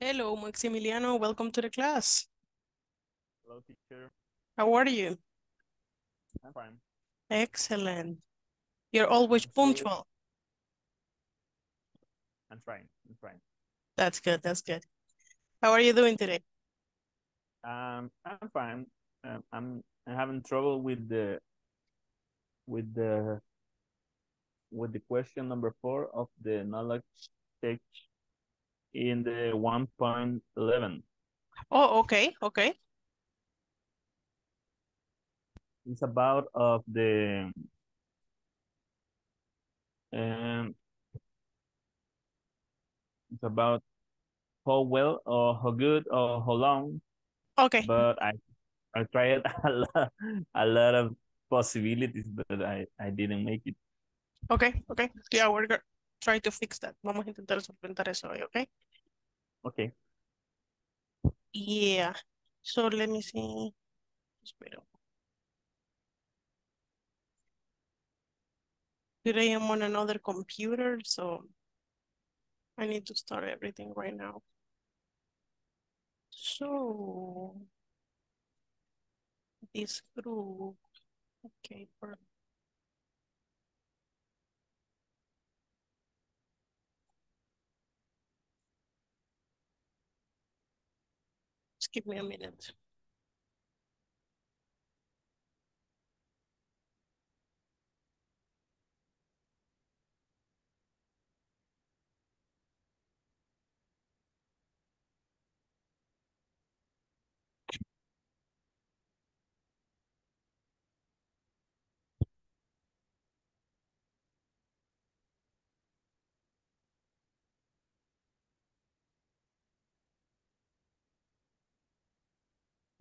Hello, Maximiliano. Welcome to the class. Hello, teacher. How are you? I'm fine. Excellent. You're always punctual. I'm trying. I'm trying. That's good. That's good. How are you doing today? Um, I'm fine. Um, I'm I'm having trouble with the with the with the question number four of the knowledge check in the one point eleven. Oh, okay. Okay. It's about of the um it's about how well or how good or how long Okay. but I I tried a lot a lot of possibilities, but I I didn't make it. Okay. Okay. Yeah, we're gonna try to fix that. Vamos a intentar solventar eso hoy, okay? Okay. Yeah. So let me see. Espera. Today I'm on another computer, so I need to start everything right now. So this group, okay, perfect. Give me a minute.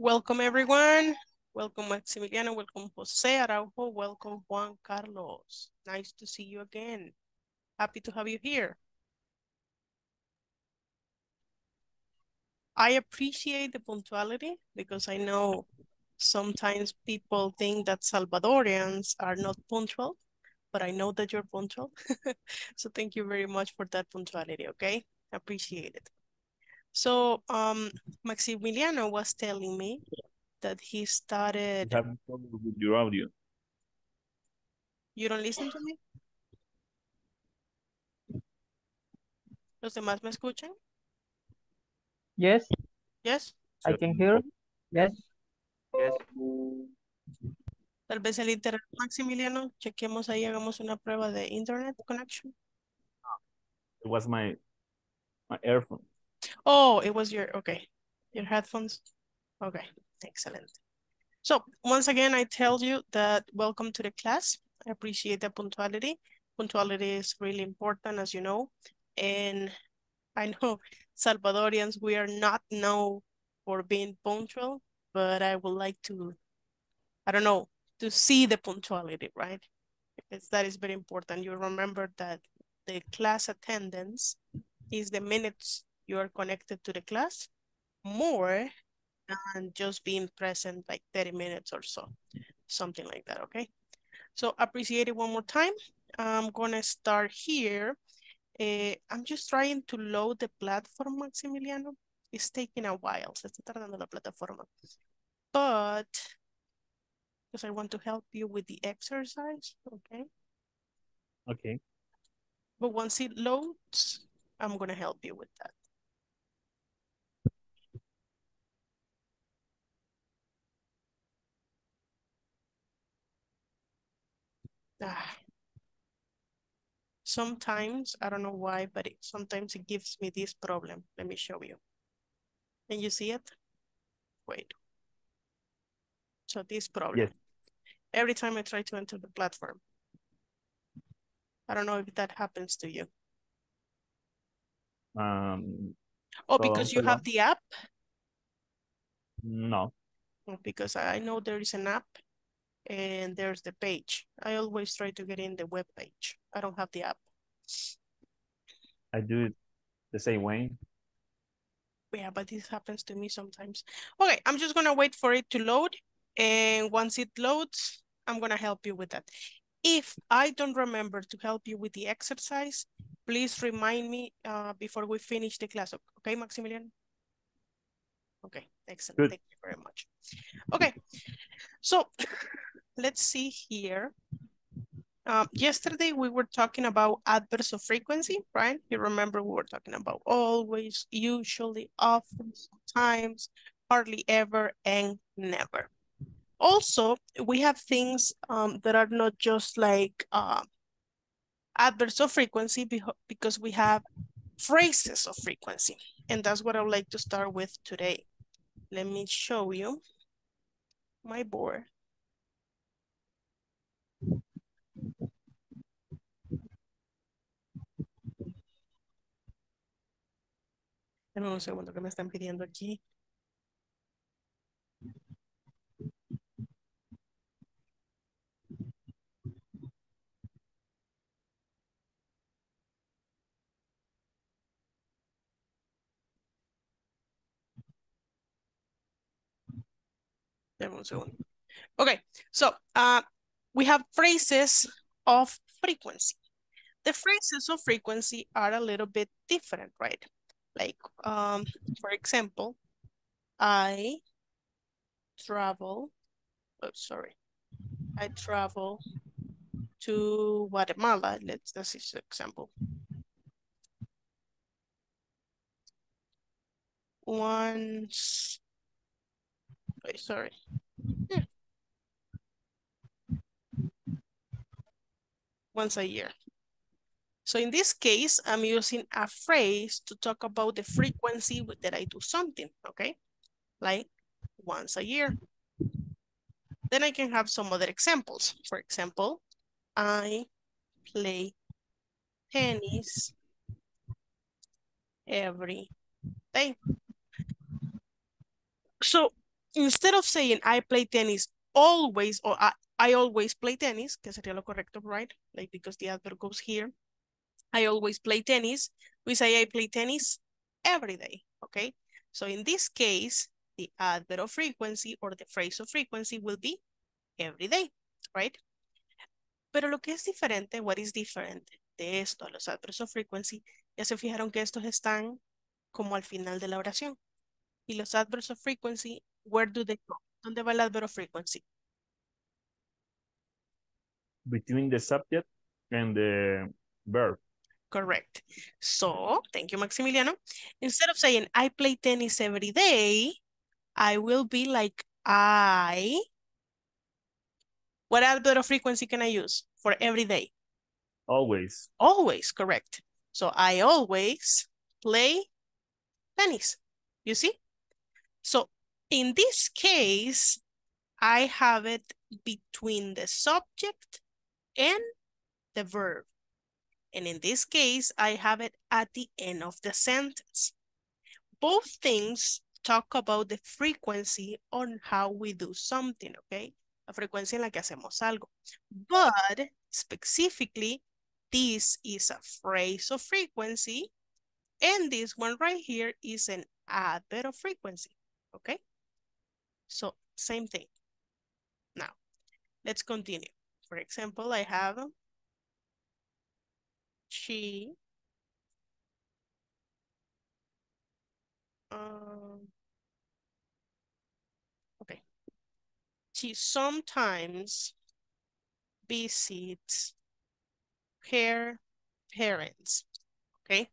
Welcome everyone. Welcome Maximiliano, welcome Jose Araujo, welcome Juan Carlos. Nice to see you again. Happy to have you here. I appreciate the punctuality because I know sometimes people think that Salvadorians are not punctual, but I know that you're punctual. so thank you very much for that punctuality, okay? Appreciate it. So um, Maximiliano was telling me that he started... You have trouble with your audio. You don't listen to me? ¿Los demás me escuchan? Yes, Yes. I can hear. Yes, Yes. Tal vez el internet, Maximiliano, chequemos ahí, hagamos una prueba de internet connection. It was my my earphone. Oh, it was your, okay, your headphones. Okay, excellent. So once again, I tell you that welcome to the class. I appreciate the punctuality. Punctuality is really important, as you know. And I know Salvadorians, we are not known for being punctual, but I would like to, I don't know, to see the punctuality, right? Because that is very important. You remember that the class attendance is the minutes you are connected to the class more than just being present like 30 minutes or so, something like that, okay? So appreciate it one more time. I'm gonna start here. Uh, I'm just trying to load the platform, Maximiliano. It's taking a while, se está tardando la plataforma. But, because I want to help you with the exercise, okay? Okay. But once it loads, I'm gonna help you with that. Ah. Sometimes, I don't know why, but it, sometimes it gives me this problem. Let me show you. Can you see it? Wait. So this problem. Yes. Every time I try to enter the platform. I don't know if that happens to you. Um. Oh, so, because you have the app? No. Oh, Because I know there is an app and there's the page. I always try to get in the web page. I don't have the app. I do it the same way. Yeah, but this happens to me sometimes. Okay, I'm just gonna wait for it to load. And once it loads, I'm gonna help you with that. If I don't remember to help you with the exercise, please remind me uh, before we finish the class. Okay, Maximilian? Okay, excellent. Good. Thank you very much. Okay, so let's see here. Um, yesterday we were talking about adverbs of frequency, right? You remember we were talking about always, usually, often, sometimes, hardly ever, and never. Also, we have things um, that are not just like uh, adverbs of frequency because we have phrases of frequency. And that's what I would like to start with today. Let me show you my board. Dame un segundo que me están pidiendo aquí. Dame un. Okay, so uh, we have phrases of frequency. The phrases of frequency are a little bit different, right? Like, um, for example, I travel, oh, sorry, I travel to Guatemala. Let's, this is an example. Once, wait, sorry. Yeah. Once a year. So in this case, I'm using a phrase to talk about the frequency that I do something, okay? Like once a year. Then I can have some other examples. For example, I play tennis every day. So instead of saying I play tennis always or I, I always play tennis, que sería lo correcto, right? Like because the adverb goes here. I always play tennis. We say I play tennis every day, okay? So in this case, the adverb of frequency or the phrase of frequency will be every day, right? Pero lo que es diferente, what is different de esto los adverbs of frequency, ya se fijaron que estos están como al final de la oración. Y los adverbs of frequency, where do they go? ¿Dónde va el adverb of frequency? Between the subject and the verb. Correct. So, thank you, Maximiliano. Instead of saying, I play tennis every day, I will be like, I. What of frequency can I use for every day? Always. Always, correct. So, I always play tennis. You see? So, in this case, I have it between the subject and the verb. And in this case, I have it at the end of the sentence. Both things talk about the frequency on how we do something, okay? La frecuencia en la que hacemos algo. But specifically, this is a phrase of frequency and this one right here is an adverb of frequency, okay? So same thing. Now, let's continue. For example, I have she um okay. She sometimes visits her parents okay?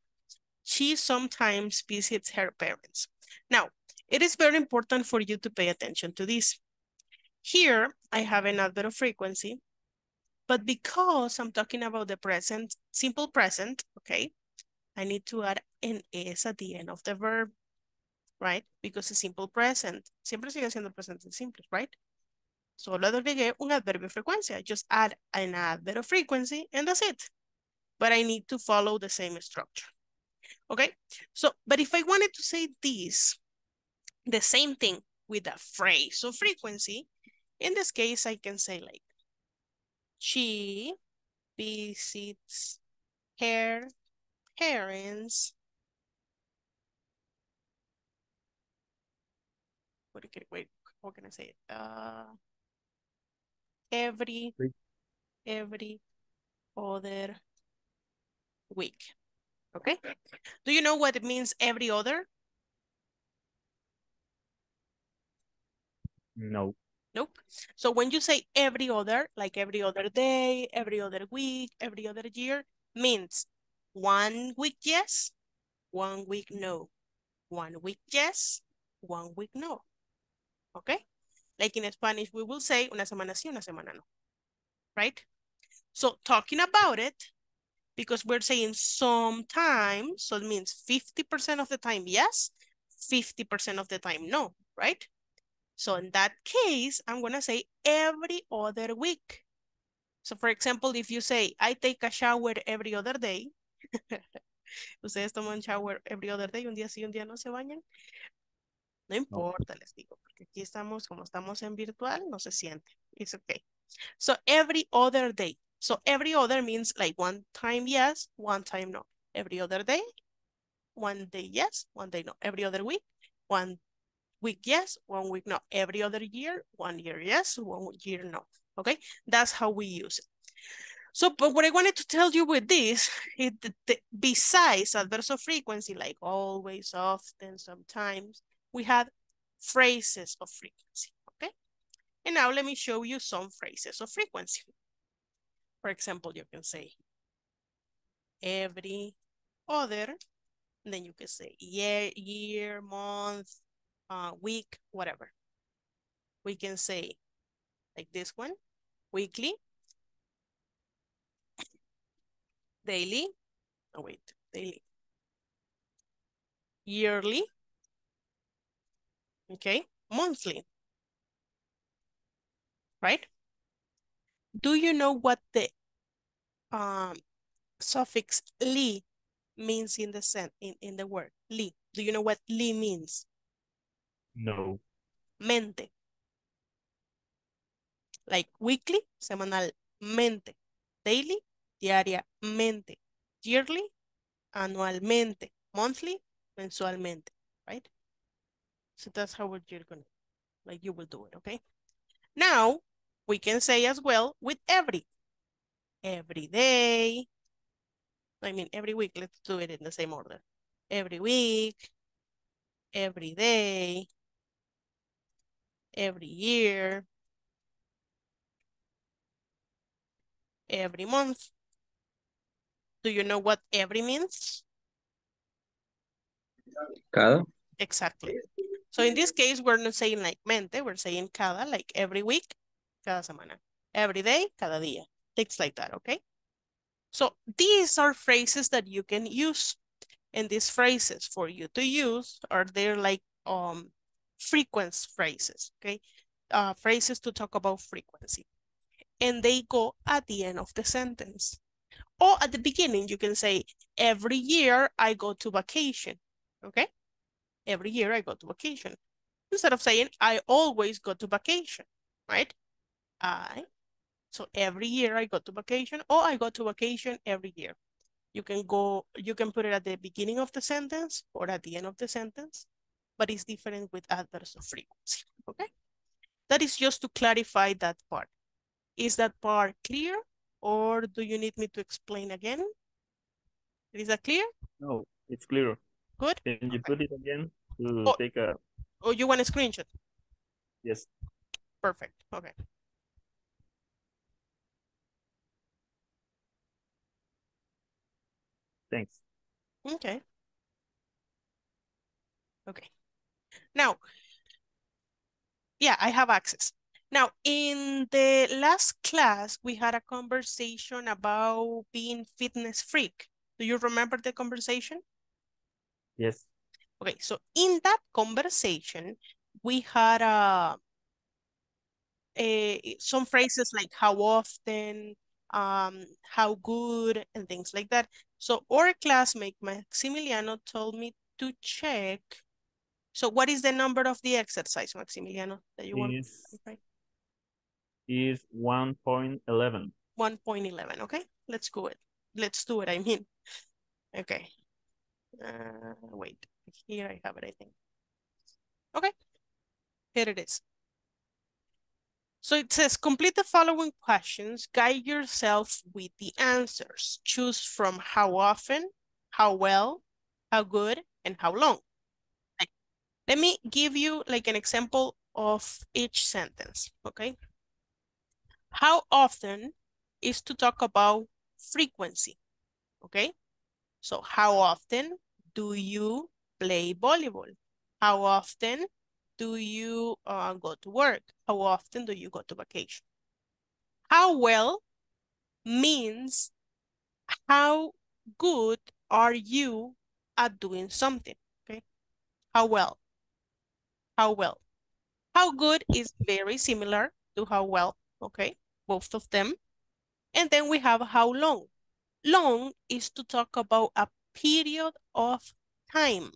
She sometimes visits her parents. Now it is very important for you to pay attention to this. Here i have an adverb of frequency but because I'm talking about the present, simple present, okay, I need to add an S at the end of the verb, right? Because it's simple present. Siempre sigue siendo presente simple, right? Solo agregué un adverbio de frecuencia. Just add an adverb of frequency and that's it. But I need to follow the same structure. Okay? So, but if I wanted to say this, the same thing with a phrase of frequency, in this case, I can say like, she visits her parents. What can, wait, how can I say? Uh, every, every other week. Okay. Do you know what it means every other? No. Nope. So when you say every other, like every other day, every other week, every other year, means one week yes, one week no. One week yes, one week no. Okay? Like in Spanish, we will say una semana sí, una semana no. Right? So talking about it, because we're saying sometimes, so it means 50% of the time yes, 50% of the time no, right? So in that case, I'm going to say every other week. So for example, if you say, I take a shower every other day, ustedes toman shower every other day, un día sí, un día no se bañan. No importa, les digo, porque aquí estamos, como estamos en virtual, no se siente. It's okay. So every other day. So every other means like one time yes, one time no. Every other day, one day yes, one day no. Every other week, one week yes, one week no. Every other year, one year yes, one year no. Okay, that's how we use it. So, but what I wanted to tell you with this, is that besides adverse frequency, like always, often, sometimes, we have phrases of frequency, okay? And now let me show you some phrases of frequency. For example, you can say every other, then you can say year, year, month, uh, week, whatever. We can say like this one, weekly, daily, oh wait, daily, yearly, okay, monthly, right? Do you know what the um, suffix li means in the sen in, in the word li? Do you know what li means? No. Mente. Like weekly, semanalmente. Daily, diariamente. Yearly, anualmente. Monthly, mensualmente, right? So that's how you're gonna, like you will do it, okay? Now, we can say as well with every. Every day. I mean, every week, let's do it in the same order. Every week, every day, every year, every month. Do you know what every means? Cada. Exactly. So in this case, we're not saying like mente, we're saying cada, like every week, cada semana. Every day, cada día. Things like that, okay? So these are phrases that you can use. And these phrases for you to use are they're like um frequency phrases, okay? Uh, phrases to talk about frequency. And they go at the end of the sentence. Or at the beginning, you can say, every year I go to vacation, okay? Every year I go to vacation. Instead of saying, I always go to vacation, right? I, so every year I go to vacation or I go to vacation every year. You can go, you can put it at the beginning of the sentence or at the end of the sentence, but it's different with adverbs of frequency, okay? That is just to clarify that part. Is that part clear or do you need me to explain again? Is that clear? No, it's clear. Good. Can you put it again to Oh. take a, Or you want a screenshot? yes, Perfect. Okay. thanks. Okay. Okay. Now, yeah, I have access. Now, in the last class, we had a conversation about being fitness freak. Do you remember the conversation? Yes, Okay, so in that conversation, we had uh, a, some phrases like how often, um, how good, and things like that. So our classmate Maximiliano told me to check. So what is the number of the exercise, Maximiliano, that you want? is, is one point eleven. 1.11, okay? Let's go it. Let's do it, I mean. Okay. Uh, wait, here I have it, I think. Okay, here it is. So it says, complete the following questions, guide yourself with the answers. Choose from how often, how well, how good, and how long. Let me give you like an example of each sentence, okay? How often is to talk about frequency, okay? So how often do you play volleyball? How often do you uh, go to work? How often do you go to vacation? How well means how good are you at doing something, okay? How well? How well? How good is very similar to how well, okay? Both of them. And then we have how long. Long is to talk about a period of time,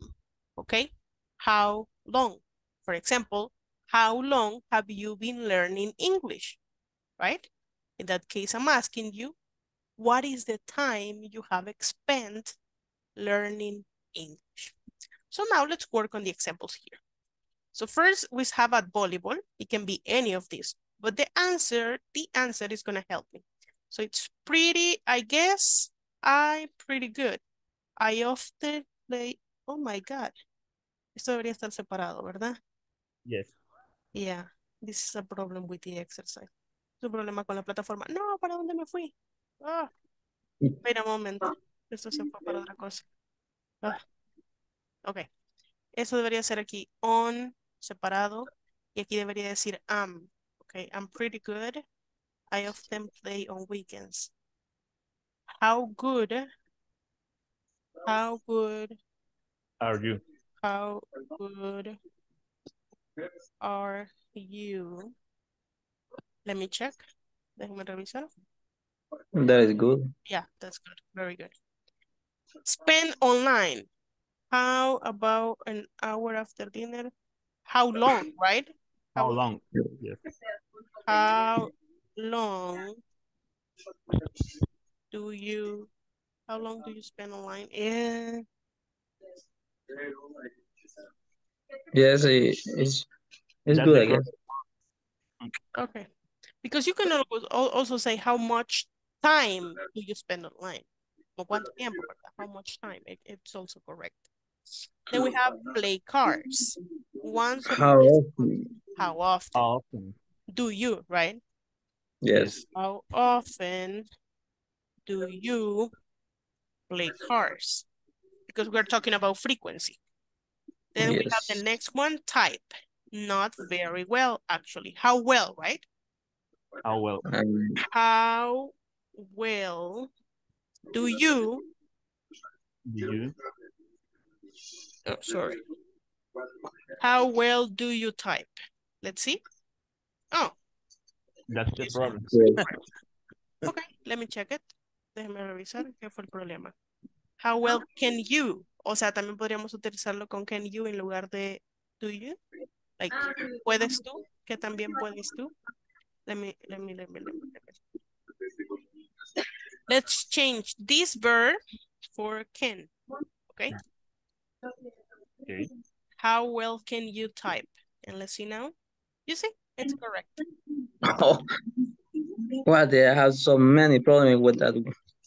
okay? How long? For example, how long have you been learning English, right? In that case, I'm asking you, what is the time you have spent learning English? So now let's work on the examples here. So first we have at volleyball. It can be any of these, but the answer, the answer is gonna help me. So it's pretty, I guess, I'm pretty good. I often play, oh my God. Esto debería estar separado, ¿verdad? Yes. Yeah, this is a problem with the exercise. Es un problema con la plataforma. No, ¿para dónde me fui? Ah, wait a moment. Esto se fue para otra cosa. Ah. Ok. Eso debería ser aquí on, separado. Y aquí debería decir am. Ok, I'm pretty good. I often play on weekends. How good, how good, Are you? how good are you? Let me check. Déjame revisar. That is good. Yeah, that's good. Very good. Spend online. How about an hour after dinner? How long, right? How long? Yes. How long do you, how long do you spend online? Yeah. Yes, it, it's it's good, the I guess. okay. Because you can always also say how much time do you spend online? O cuánto tiempo. How much time? It- it's also correct. Then we have play cards. Once How twice often? How often How often? do you, right? Yes. How often do you play cards? Because we're talking about frequency. Then we have the next one, type. Not very well, actually. How well, right? How well? Um, How well do you, Do you? oh, sorry. How well do you type? Let's see. Oh, That's the problem. okay, let me check it. Déjame revisar qué fue el problema. How well can you? O sea, también podríamos utilizarlo con can you en lugar de do you. Like, ¿puedes tú? Que también puedes tú. Let me, let me, let me, let me, let me. Let's change this verb for can. Okay. Okay. How well can you type? And let's see now. You see, it's correct. Oh. What? I have so many problems with that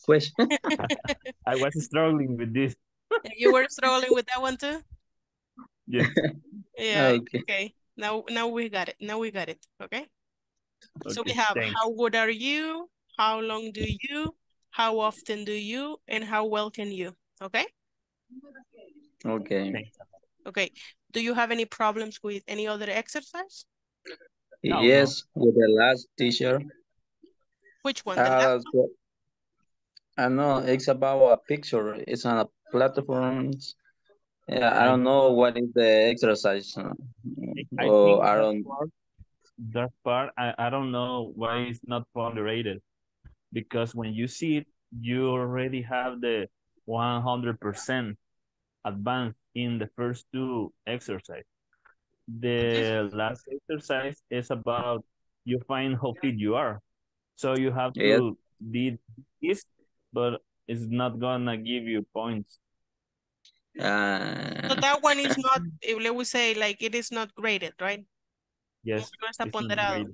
question. I was struggling with this. You were struggling with that one too? Yeah. Yeah, Okay. okay. Now, now we got it. Now we got it. Okay. okay So we have thanks. how good are you? How long do you? How often do you? And how well can you? Okay. Okay. Thanks. Okay. Do you have any problems with any other exercise? No, no. Yes, with the last teacher. Which one? The last Uh, so- I know it's about a picture. It's on a platform. Yeah, I I- don't know what is the exercise. uh, I or I don't. that part, I, I don't know why it's not ponderated. Because when you see it, you already have the 100% advance in the first two exercise. The last exercise is about you find how fit you are. So you have Yes. to did this, but it's not gonna give you points. So Uh, that one is not, let we say like it is not graded, right? Yes, No está it's not ponderado.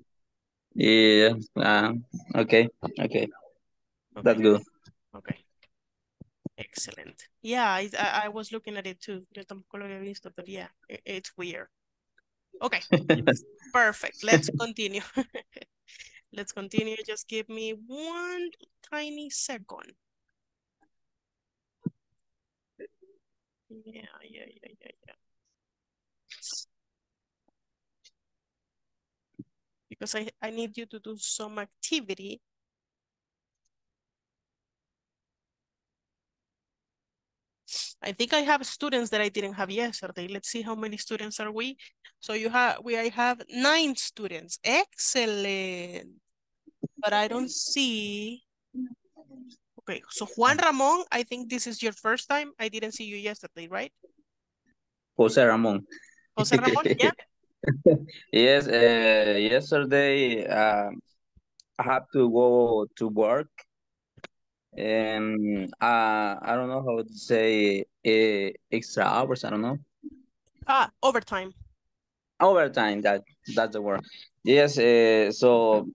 yeah. Uh, okay. Okay. That's good. okay. Excellent. Yeah, I, I, was looking at it too. Yo tampoco lo había visto, but yeah, it, it's weird. Okay, perfect. Let's continue. Let's continue. Just give me one tiny second. Yeah, yeah, yeah, yeah, yeah. Because I, I need you to do some activity. I think I have students that I didn't have yesterday. Let's see how many students are we. So you have we I have nine students. Excellent. But I don't see. Okay, so Juan Ramon, I think this is your first time. I didn't see you yesterday, right? Jose Ramon. Jose Ramon, yeah. yes, uh, yesterday uh, I had to go to work and uh, I don't know how to say uh, extra hours. I don't know. Ah, overtime. Overtime. That that's the word. Yes. Uh, so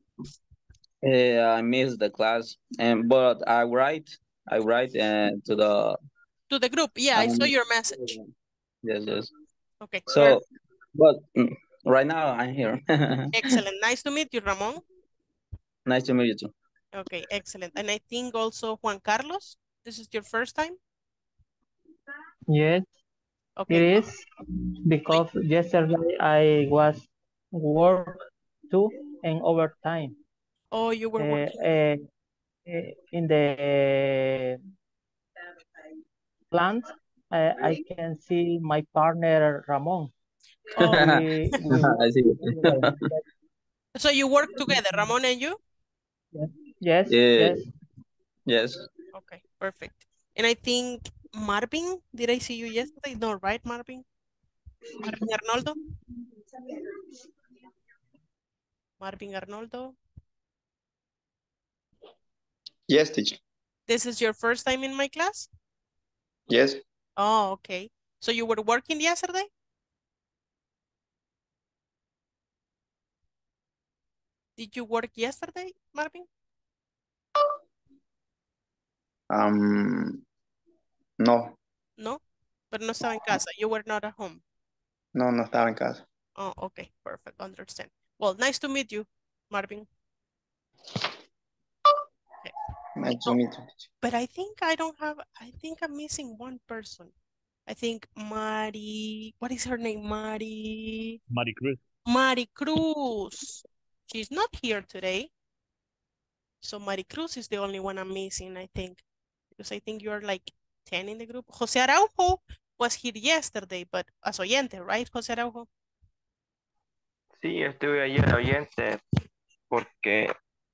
uh, I missed the class, and but I write. I write uh, to the. To the group. Yeah, I saw um, your message. Yes. Yes. Okay. So, but mm, right now I'm here. excellent. Nice to meet you, Ramon. nice to meet you too. Okay, excellent. And I think also Juan Carlos, this is your first time? Yes, Okay. it is because yesterday I was work too and overtime. Oh, you were working. uh, uh, in the plant, uh, I can see my partner Ramon. Oh, We, we I see. so you work together, Ramon and you? Yes, Yeah. yes, Yes. Okay, perfect. And I think Marvin, did I see you yesterday? No, right, Marvin? Marvin Arnoldo? Marvin Arnoldo? Yes, teacher. This is your first time in my class? Yes. Oh, okay. So you were working yesterday? Did you work yesterday, Marvin? Um, no, No, but no estaba en casa. You were not at home. no, no estaba en casa. Oh, okay, perfect, understand. Well, nice to meet you, Marvin. Nice to Oh. meet you. But I think I don't have, I think I'm missing one person. I think Mari, what is her name? Mari, Mari Cruz. Mari Cruz. She's not here today. So Mari Cruz is the only one I'm missing, I think. Because I think you're like 10 in the group. Jose Araujo was here yesterday, but as oyente, right, Jose Araujo? Sí, estuve ayer oyente porque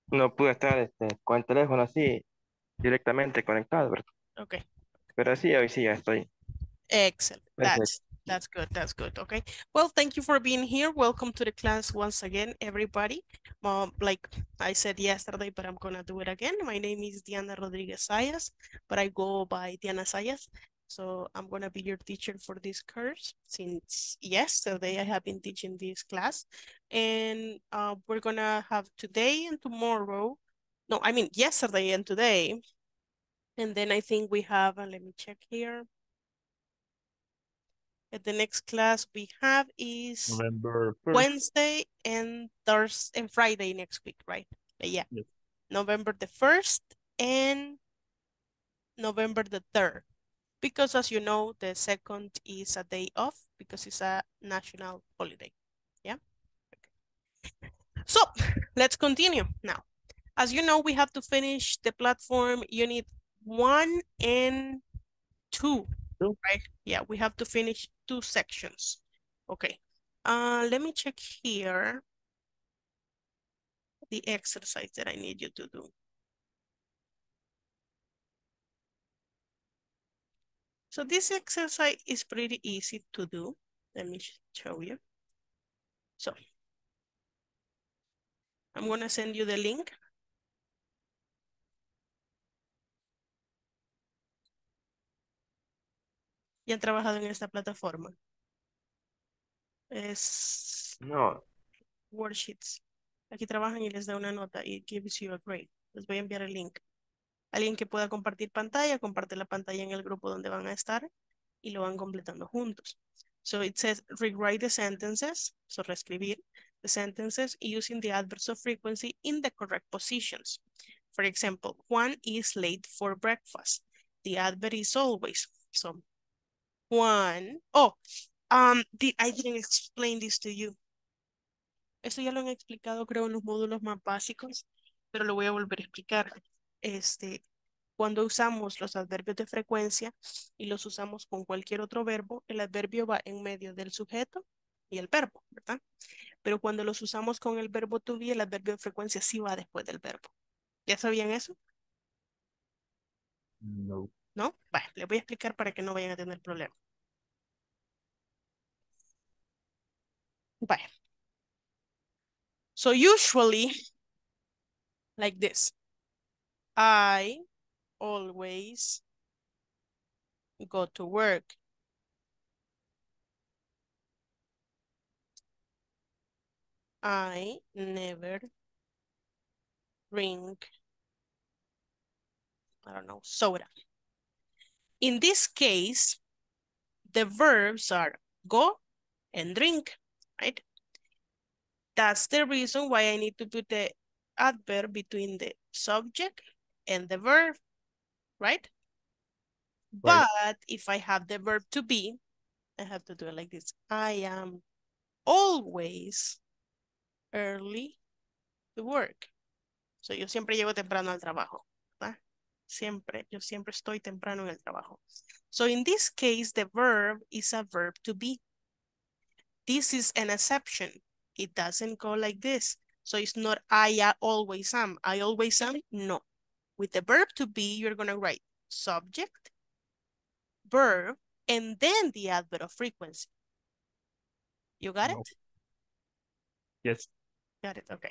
no pude estar este, con el teléfono así directamente conectado, ¿verdad? Okay. Pero sí, hoy sí ya estoy. Excellent. Perfect. That's that's good. That's good. Okay. Well, thank you for being here. Welcome to the class once again, everybody. Like I said yesterday, but I'm gonna do it again. My name is Diana Rodriguez Sayas, but I go by Diana Sayas. So I'm gonna be your teacher for this course since yesterday I have been teaching this class. And uh, we're gonna have today and tomorrow. No, I mean yesterday and today. And then I think we have, uh, let me check here. The next class we have is November 1st. Wednesday and Thursday and Friday next week, right? Uh, Yeah. Yes. November the first and November the third. Because as you know, the second is a day off because it's a national holiday. Yeah. Okay. So let's continue now. As you know, we have to finish the platform unit one and two, Two. right? Yeah, we have to finish two sections. Okay. Uh, let me check here the exercise that I need you to do. So this exercise is pretty easy to do. Let me show you. So I'm gonna send you the link. ¿Ya han trabajado en esta plataforma? Es No, worksheets. Aquí trabajan y les da una nota y it gives you a grade. Les voy a enviar el link. Alguien que pueda compartir pantalla, comparte la pantalla en el grupo donde van a estar y lo van completando juntos. So it says rewrite the sentences, so reescribir the sentences using the adverbs of frequency in the correct positions. For example, Juan is late for breakfast. The adverb is always. So Juan, oh, um, the, I didn't explain this to you. Eso ya lo han explicado creo en los módulos más básicos, pero lo voy a volver a explicar. Este, cuando usamos los adverbios de frecuencia y los usamos con cualquier otro verbo, el adverbio va en medio del sujeto y el verbo, ¿verdad? Pero cuando los usamos con el verbo to be, el adverbio de frecuencia sí va después del verbo. ¿Ya sabían eso? No. ¿No? Vale, les voy a explicar para que no vayan a tener problemas. Vale. So usually, like this. I always go to work. I never drink, I don't know, soda. In this case, the verbs are go and drink, right? That's the reason why I need to put the adverb between the subject and the verb, right? Right. But if I have the verb to be, I have to do it like this. I am always early to work. So yo siempre llego temprano al trabajo, ¿verdad? Siempre, yo siempre estoy temprano en el trabajo. So in this case, the verb is a verb to be. This is an exception. It doesn't go like this. So it's not I always am. I always am. No. With the verb to be, you're going to write subject, verb, and then the adverb of frequency. You got No. it? Yes. Got it. Okay.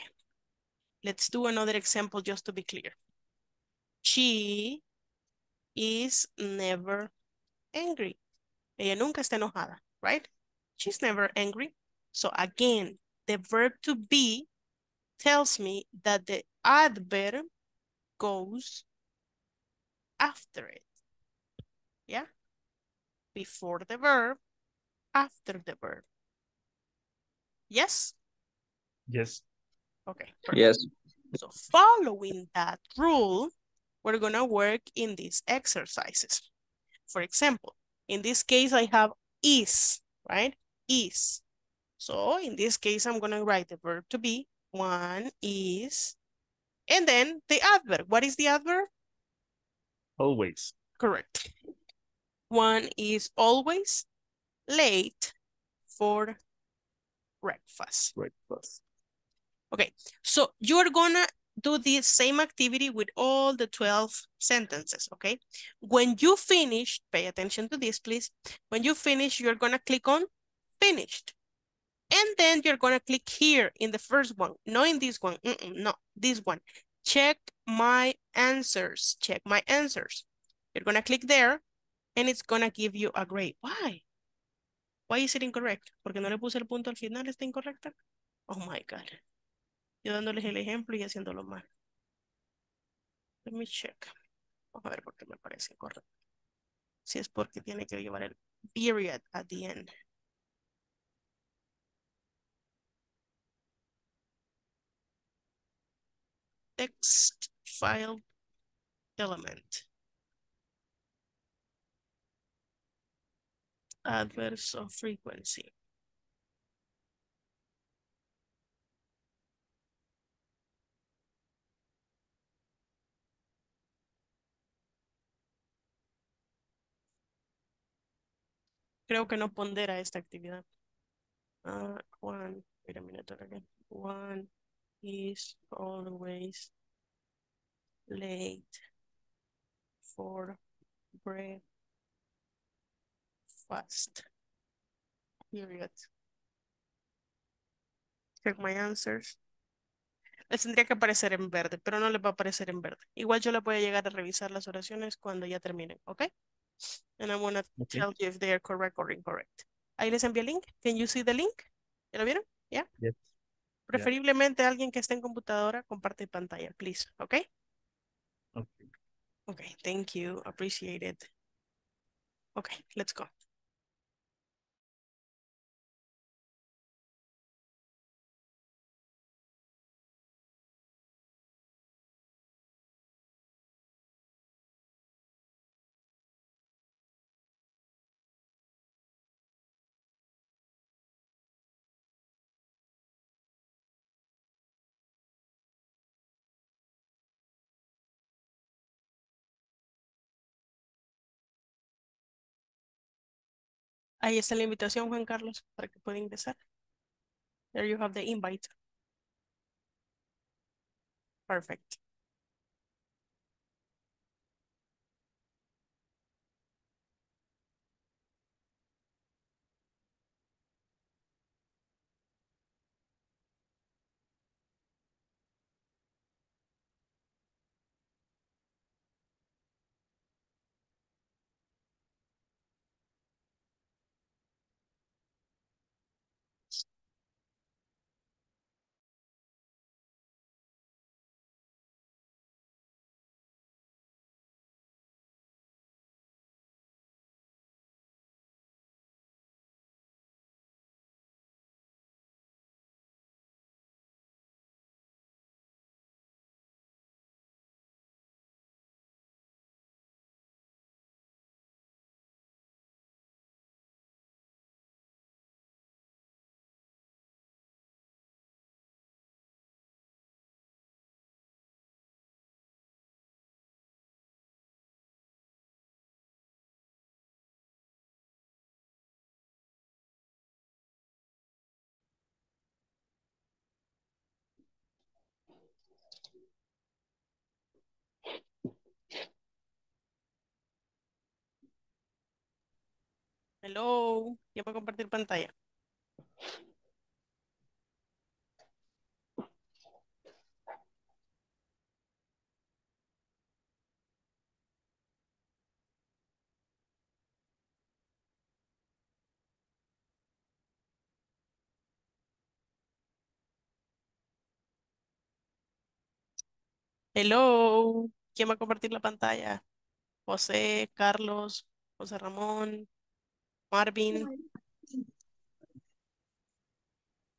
Let's do another example just to be clear. She is never angry. Ella nunca está enojada, right? She's never angry. So again, the verb to be tells me that the adverb goes after it. Yeah? Before the verb, after the verb. Yes? Yes. Okay. perfect. Yes. So following that rule, we're gonna work in these exercises. For example, in this case, I have is, right? Is. So in this case, I'm gonna write the verb to be, Juan is, and then the adverb. What is the adverb? Always. Correct. Juan is always late for breakfast. Breakfast. Okay, so you're gonna do the same activity with all the 12 sentences, okay? When you finish, pay attention to this, please. When you finish, you're gonna click on finished. And then you're gonna click here in the first one, not in this one, no, this one. Check my answers, check my answers. You're gonna click there and it's gonna give you a grade. Why? Why is it incorrect? Porque no le puse el punto al final, está incorrecta. Oh my God. Yo dándoles el ejemplo y haciéndolo mal. Let me check. Vamos a ver por qué me parece incorrecto. Si es porque tiene que llevar el period at the end. Text file element. Adverbs of frequency. Creo que no pondera esta actividad. Uh, one, wait a minute again. Juan is always late for breakfast. Period. Check my answers. Les tendría que aparecer en verde, pero no les va a aparecer en verde. Igual yo les voy a llegar a revisar las oraciones cuando ya terminen, ¿ok? And I'm gonna Okay. tell you if they are correct or incorrect. Ahí les envié el link. Can you see the link? ¿Ya lo vieron? ¿Ya? Yes. Preferiblemente alguien que esté en computadora comparte pantalla, please, ¿ok? Okay. Okay, thank you. Appreciate it. Okay, let's go. Ahí está la invitación, Juan Carlos, para que pueda ingresar. There you have the invite. Perfect. Hello, ya puedo compartir pantalla. Hello, ¿quién va a compartir la pantalla? José, Carlos, José Ramón, Marvin.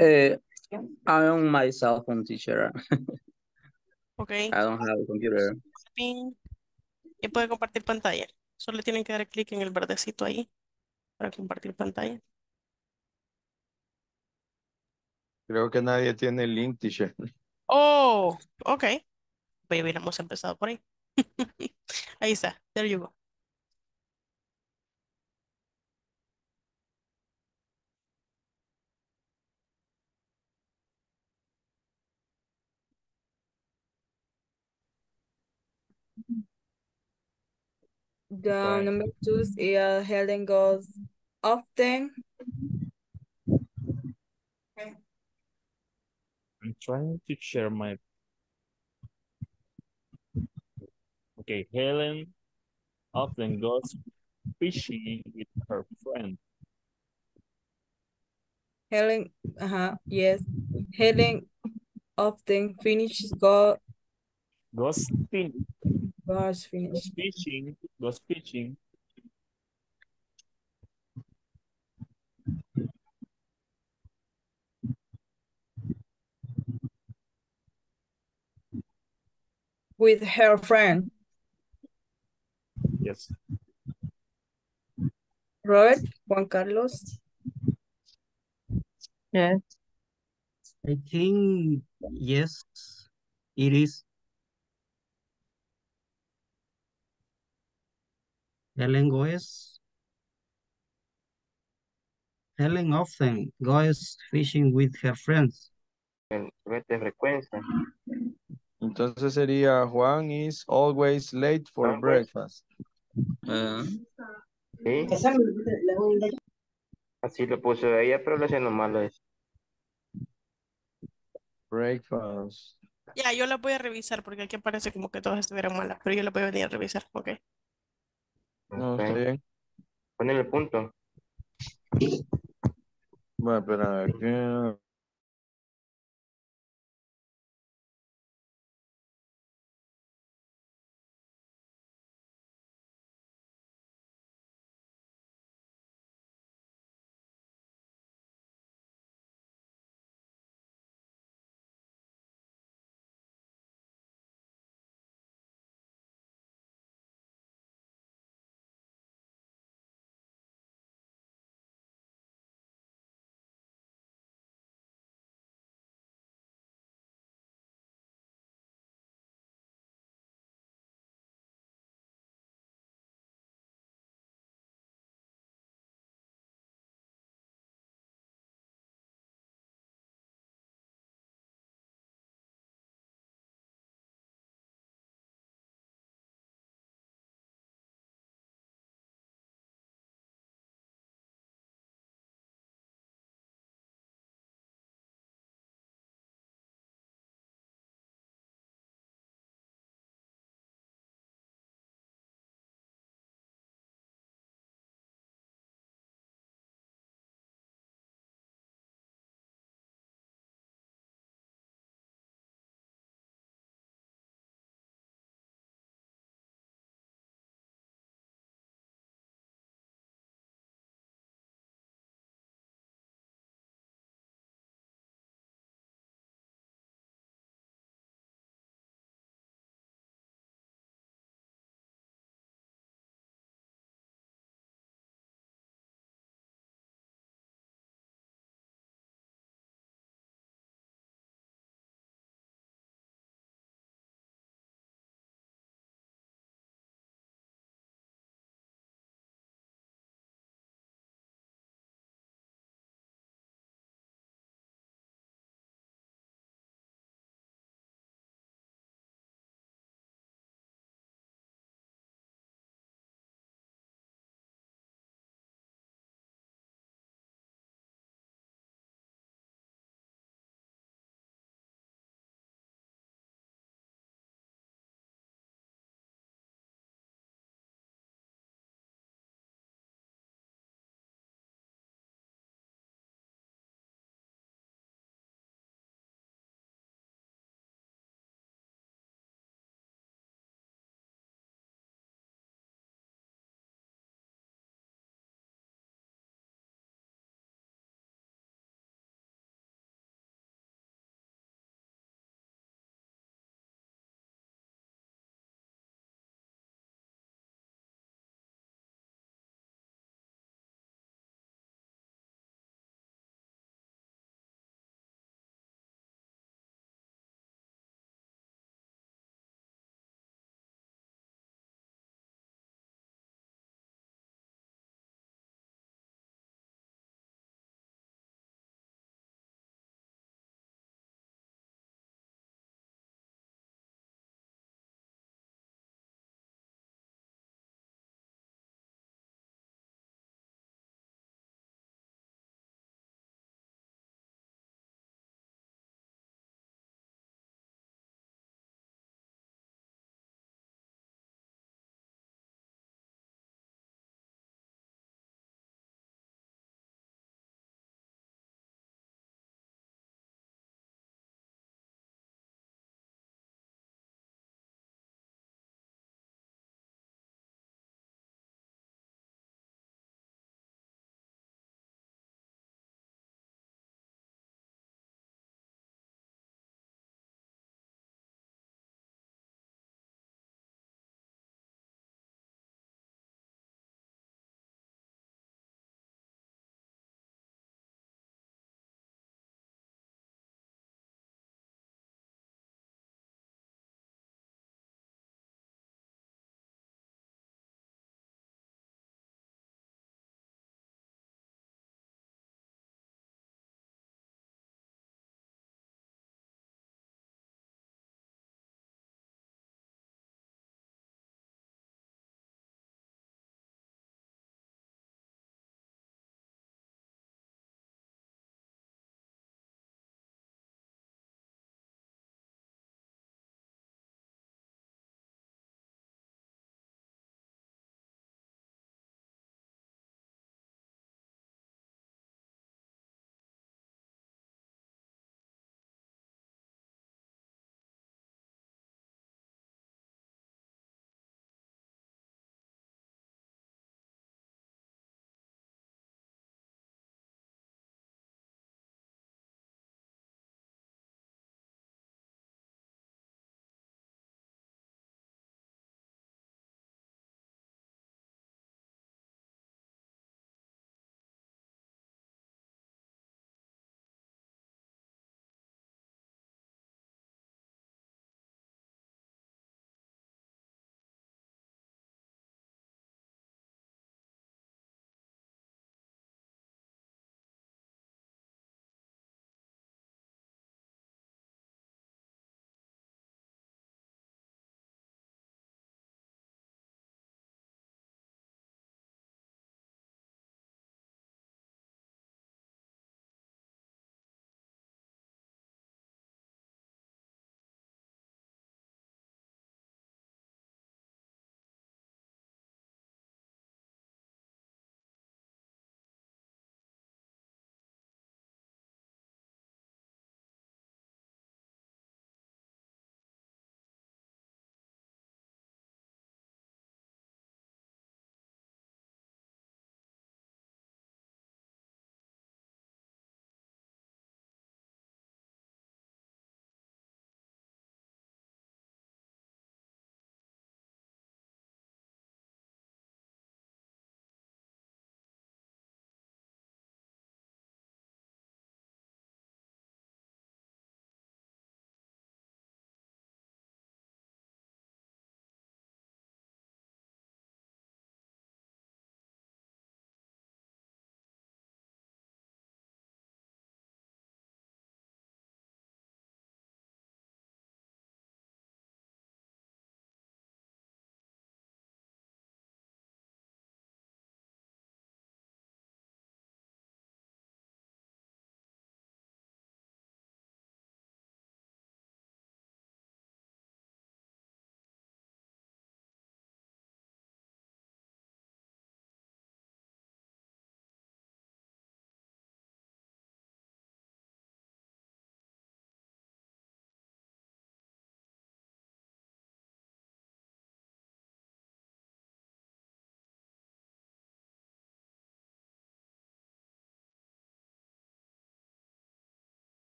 Uh, I am my cell phone teacher. Ok, I don't have a computer. Marvin. ¿Quién puede compartir pantalla? Solo tienen que dar clic en el verdecito ahí para compartir pantalla. Creo que nadie tiene el link, teacher. Oh, ok. Pues hubiéramos empezado por ahí. Ahí está, there you go. The Right. number two is uh, Helen goes often. I'm trying to share my. Okay, Helen often goes fishing with her friend. Helen, uh-huh, yes. Helen often finishes go Goes fin goes goes finish fishing, goes fishing with her friend. Yes. Robert, Juan Carlos. Yes. I think yes, it is. Helen goes. Helen often goes fishing with her friends. De frecuencia. Entonces sería Juan is always late for Always. breakfast. Uh, Sí. Así lo puso ella, pero lo haciendo malo es. Breakfast. Ya, yo la voy a revisar porque aquí parece como que todas estuvieran malas, pero yo la voy a venir a revisar, ok. No, está bien. Ponle el punto. Bueno, espera, aquí.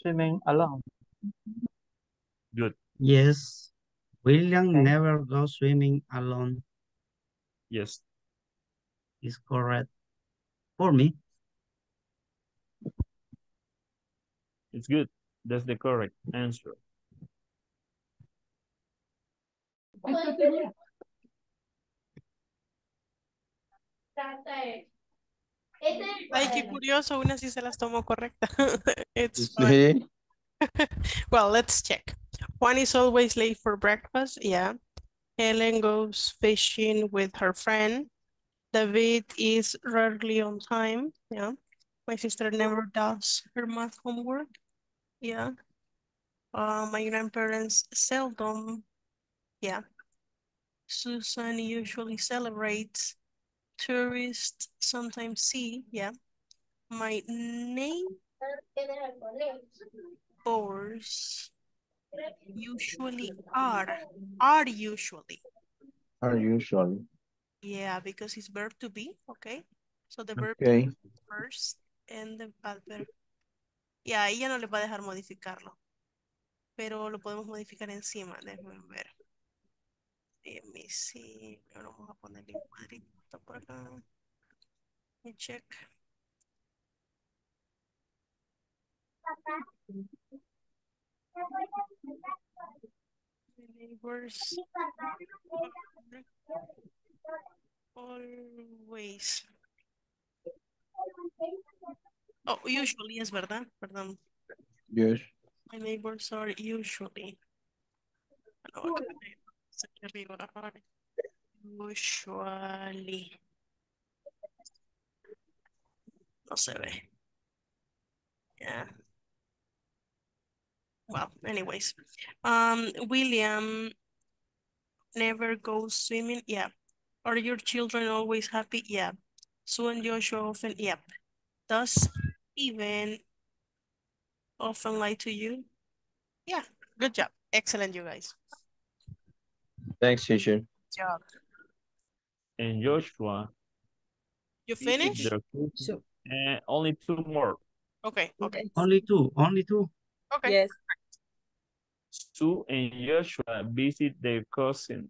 Swimming alone. Good. Yes. William Okay. never goes swimming alone. Yes. Is correct. For me. It's good. That's the correct answer. Ay, qué curioso, una sí se las tomó correcta. It's fine. Sí. Well, let's check. Juan is always late for breakfast. Yeah. Helen goes fishing with her friend. David is rarely on time. Yeah. My sister never does her math homework. Yeah. Uh, my grandparents seldom. Yeah. Susan usually celebrates. Tourists sometimes see. Yeah. My name Neighbors usually are, are usually. Are usual. Yeah, because it's verb to be, okay? So the verb Okay. first and the adverb. Yeah, ya no le va a dejar modificarlo. Pero lo podemos modificar encima, déjenme ver. Let me see. Ahora vamos a ponerle un cuadrito por acá. Let me check. Neighbors. Always. Oh, usually es verdad, perdón. Yes. My neighbors are usually. No, acá hay- está aquí arriba, ajá. Usually. No se ve. Yeah. Well, anyways. Um, William never goes swimming. Yeah. Are your children always happy? Yeah. Sue and Joshua often, yep. Does even often lie to you? Yeah, good job. Excellent, you guys. Thanks, teacher. Good job. And Joshua. You is finished? their cousin. And only two more. Okay, okay, Only two. Only two. okay. Yes. Sue and Joshua visit their cousin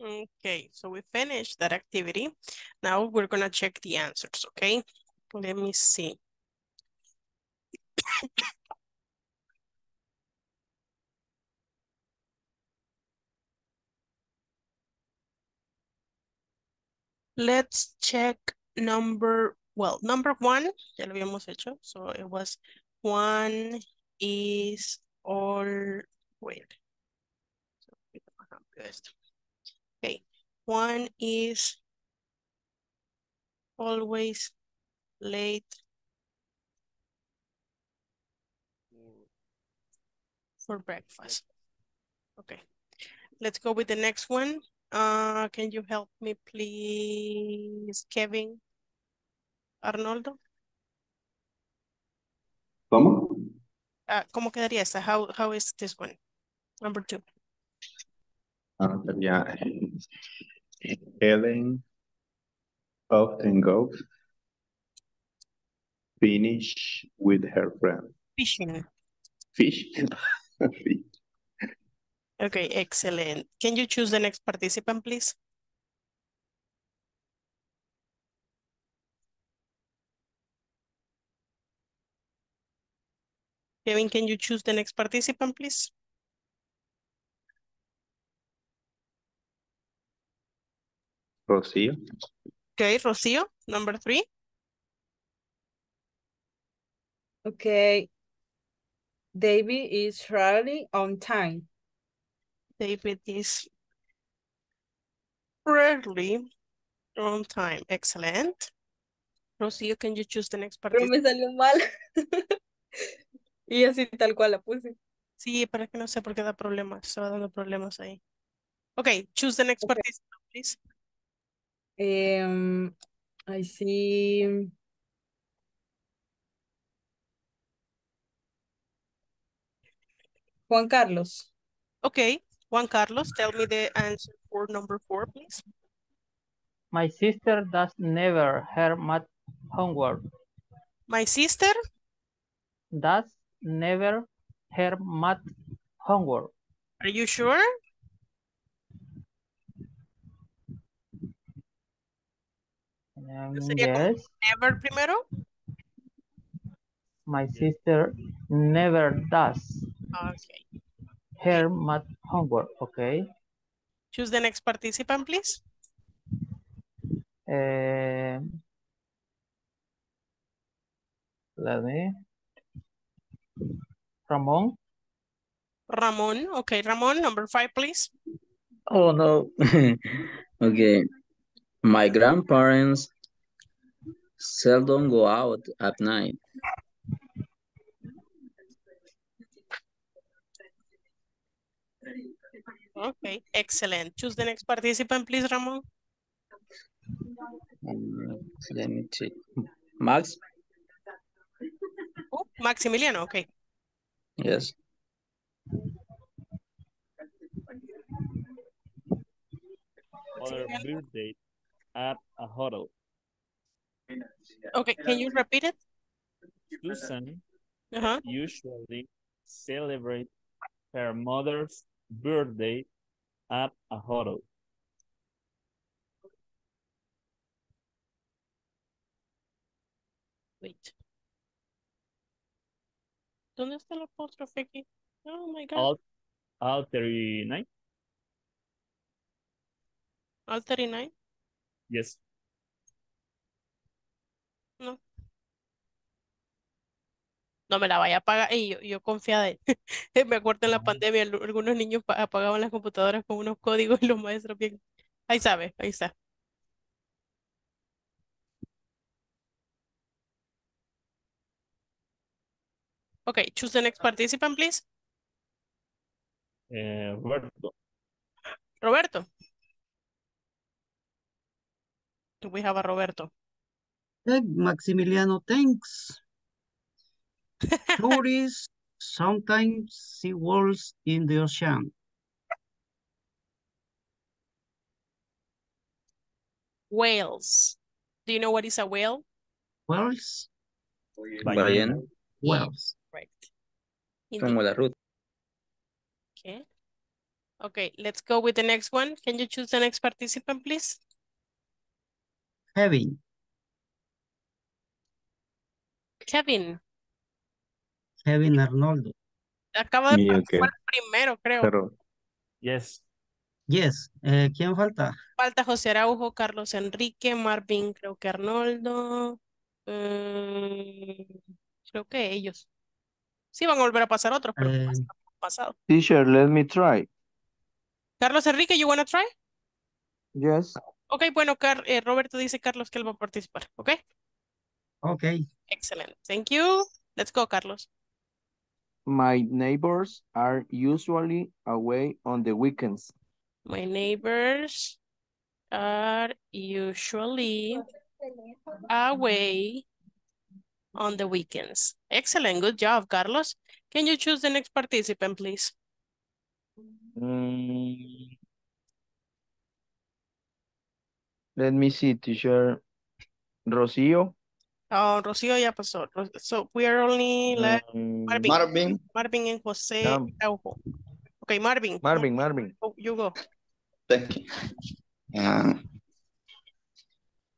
Okay, so we finished that activity. Now we're gonna check the answers, okay? Let me see. Let's check number, well, number one, ya lo habíamos hecho. So it was Juan is all, wait. Okay, Juan is always late for breakfast. Okay, let's go with the next one. Uh, can you help me please, Kevin Arnoldo? ¿Cómo? Uh, ¿Cómo quedaría esta? How, how is this one? Number two. Ah, sería eh, Helen often goes finish with her friend. Fishing. Fish. Fish. Okay, excellent. Can you choose the next participant, please? Kevin, can you choose the next participant, please? Rocío. Okay, Rocio, number three. Okay. David is rarely on time. David is rarely on time. Excellent. Rocio, can you choose the next Pero participant? me salió mal. y así tal cual la puse. Sí, para que no sé por qué da problemas. Estaba dando problemas ahí. Okay, choose the next Okay. participant, please. Um, I see. Juan Carlos. Okay, Juan Carlos, tell me the answer for number four, please. My sister does never her math homework. My sister, Does never her math homework. are you sure? Um, sería como- yes, Never primero. my sister never does Okay. her math homework. Okay. Choose the next participant, please. Eh, let me. Ramon. Ramon. Okay, Ramon, number five, please. Oh no. okay. My grandparents seldom go out at night. Okay, excellent. Choose the next participant, please, Ramon. Um, let me check. Max? Oh, Maximiliano, okay. Yes. Other birthday at a hotel. Okay, can you repeat it? Susan Uh-huh. usually celebrate her mother's birthday at a hotel. Wait. ¿Dónde está el apóstrofe aquí? Oh my God. All, all 39? All 39? Yes. No. No me la vaya a pagar. Y yo, yo confiada en- Me acuerdo en la pandemia, al- algunos niños pa- apagaban las computadoras con unos códigos y los maestros bien. Ahí sabe, ahí está. Okay, choose the next participant, please. Eh, Roberto. Roberto. Do we have a Roberto? Hey, Maximiliano, thanks. Tourists sometimes see whales in the ocean. Whales. Do you know what is a whale? Whales? Ballena. Whales. Right. Como la ruta. okay. Okay, let's go with the next one. Can you choose the next participant, please? Kevin, Kevin, Kevin Arnoldo. acaba de pasar primero, creo. Pero Yes. Yes, eh, ¿quién falta? Falta José Araujo, Carlos Enrique, Marvin, creo que Arnoldo. mm, creo que ellos. Sí, van a volver a pasar otros, pero Eh, pasado. Teacher, let me try. Carlos Enrique, you wanna try? Yes. Ok, bueno, Car eh, Roberto dice Carlos que él va a participar, ¿ok? ok. Excellent. Thank you. Let's go, Carlos. My neighbors are usually away on the weekends. My neighbors are usually away on the weekends. Excellent. Good job, Carlos. Can you choose the next participant, please? Mm. Let me see, teacher. Rocío. Oh, Rocío ya pasó. So we are only left Mm, Marvin, Marvin, Marvin and José No. Okay, Marvin. Marvin, Marvin. Oh, You go. thank you. Uh,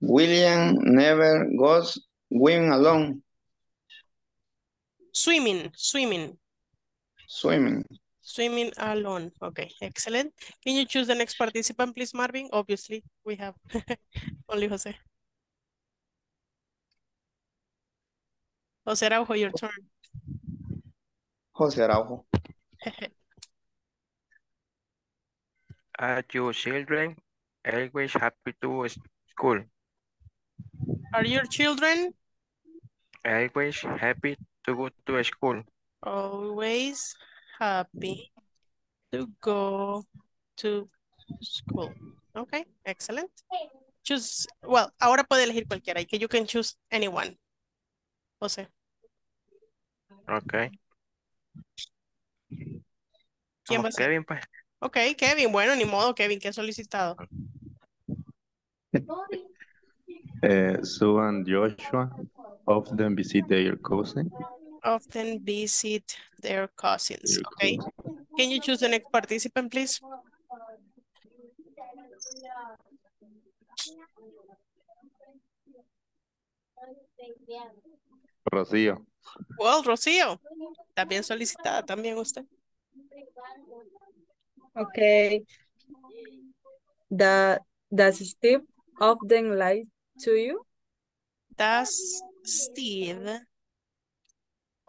William never goes swimming alone, Swimming, swimming, swimming. Swimming alone. Okay, excellent. Can you choose the next participant, please, Marvin? Obviously, we have only Jose. Jose Araujo, your turn. José Araujo. Are your children always happy to school? Are your children Always happy to go to school? always happy to go to school? Okay, excellent. Choose, well, ahora puede elegir cualquiera, y que you can choose anyone. José. Okay. ¿Quién va a ser? Kevin, pues. Ok, Kevin, bueno, ni modo, Kevin, que ha solicitado. eh, Sue and Joshua often visit their cousin. Often visit their cousins, okay? Can you choose the next participant, please? Rocío. Well, Rocío, también solicitada, también usted. Okay. The, does Steve often lie to you? Does Steve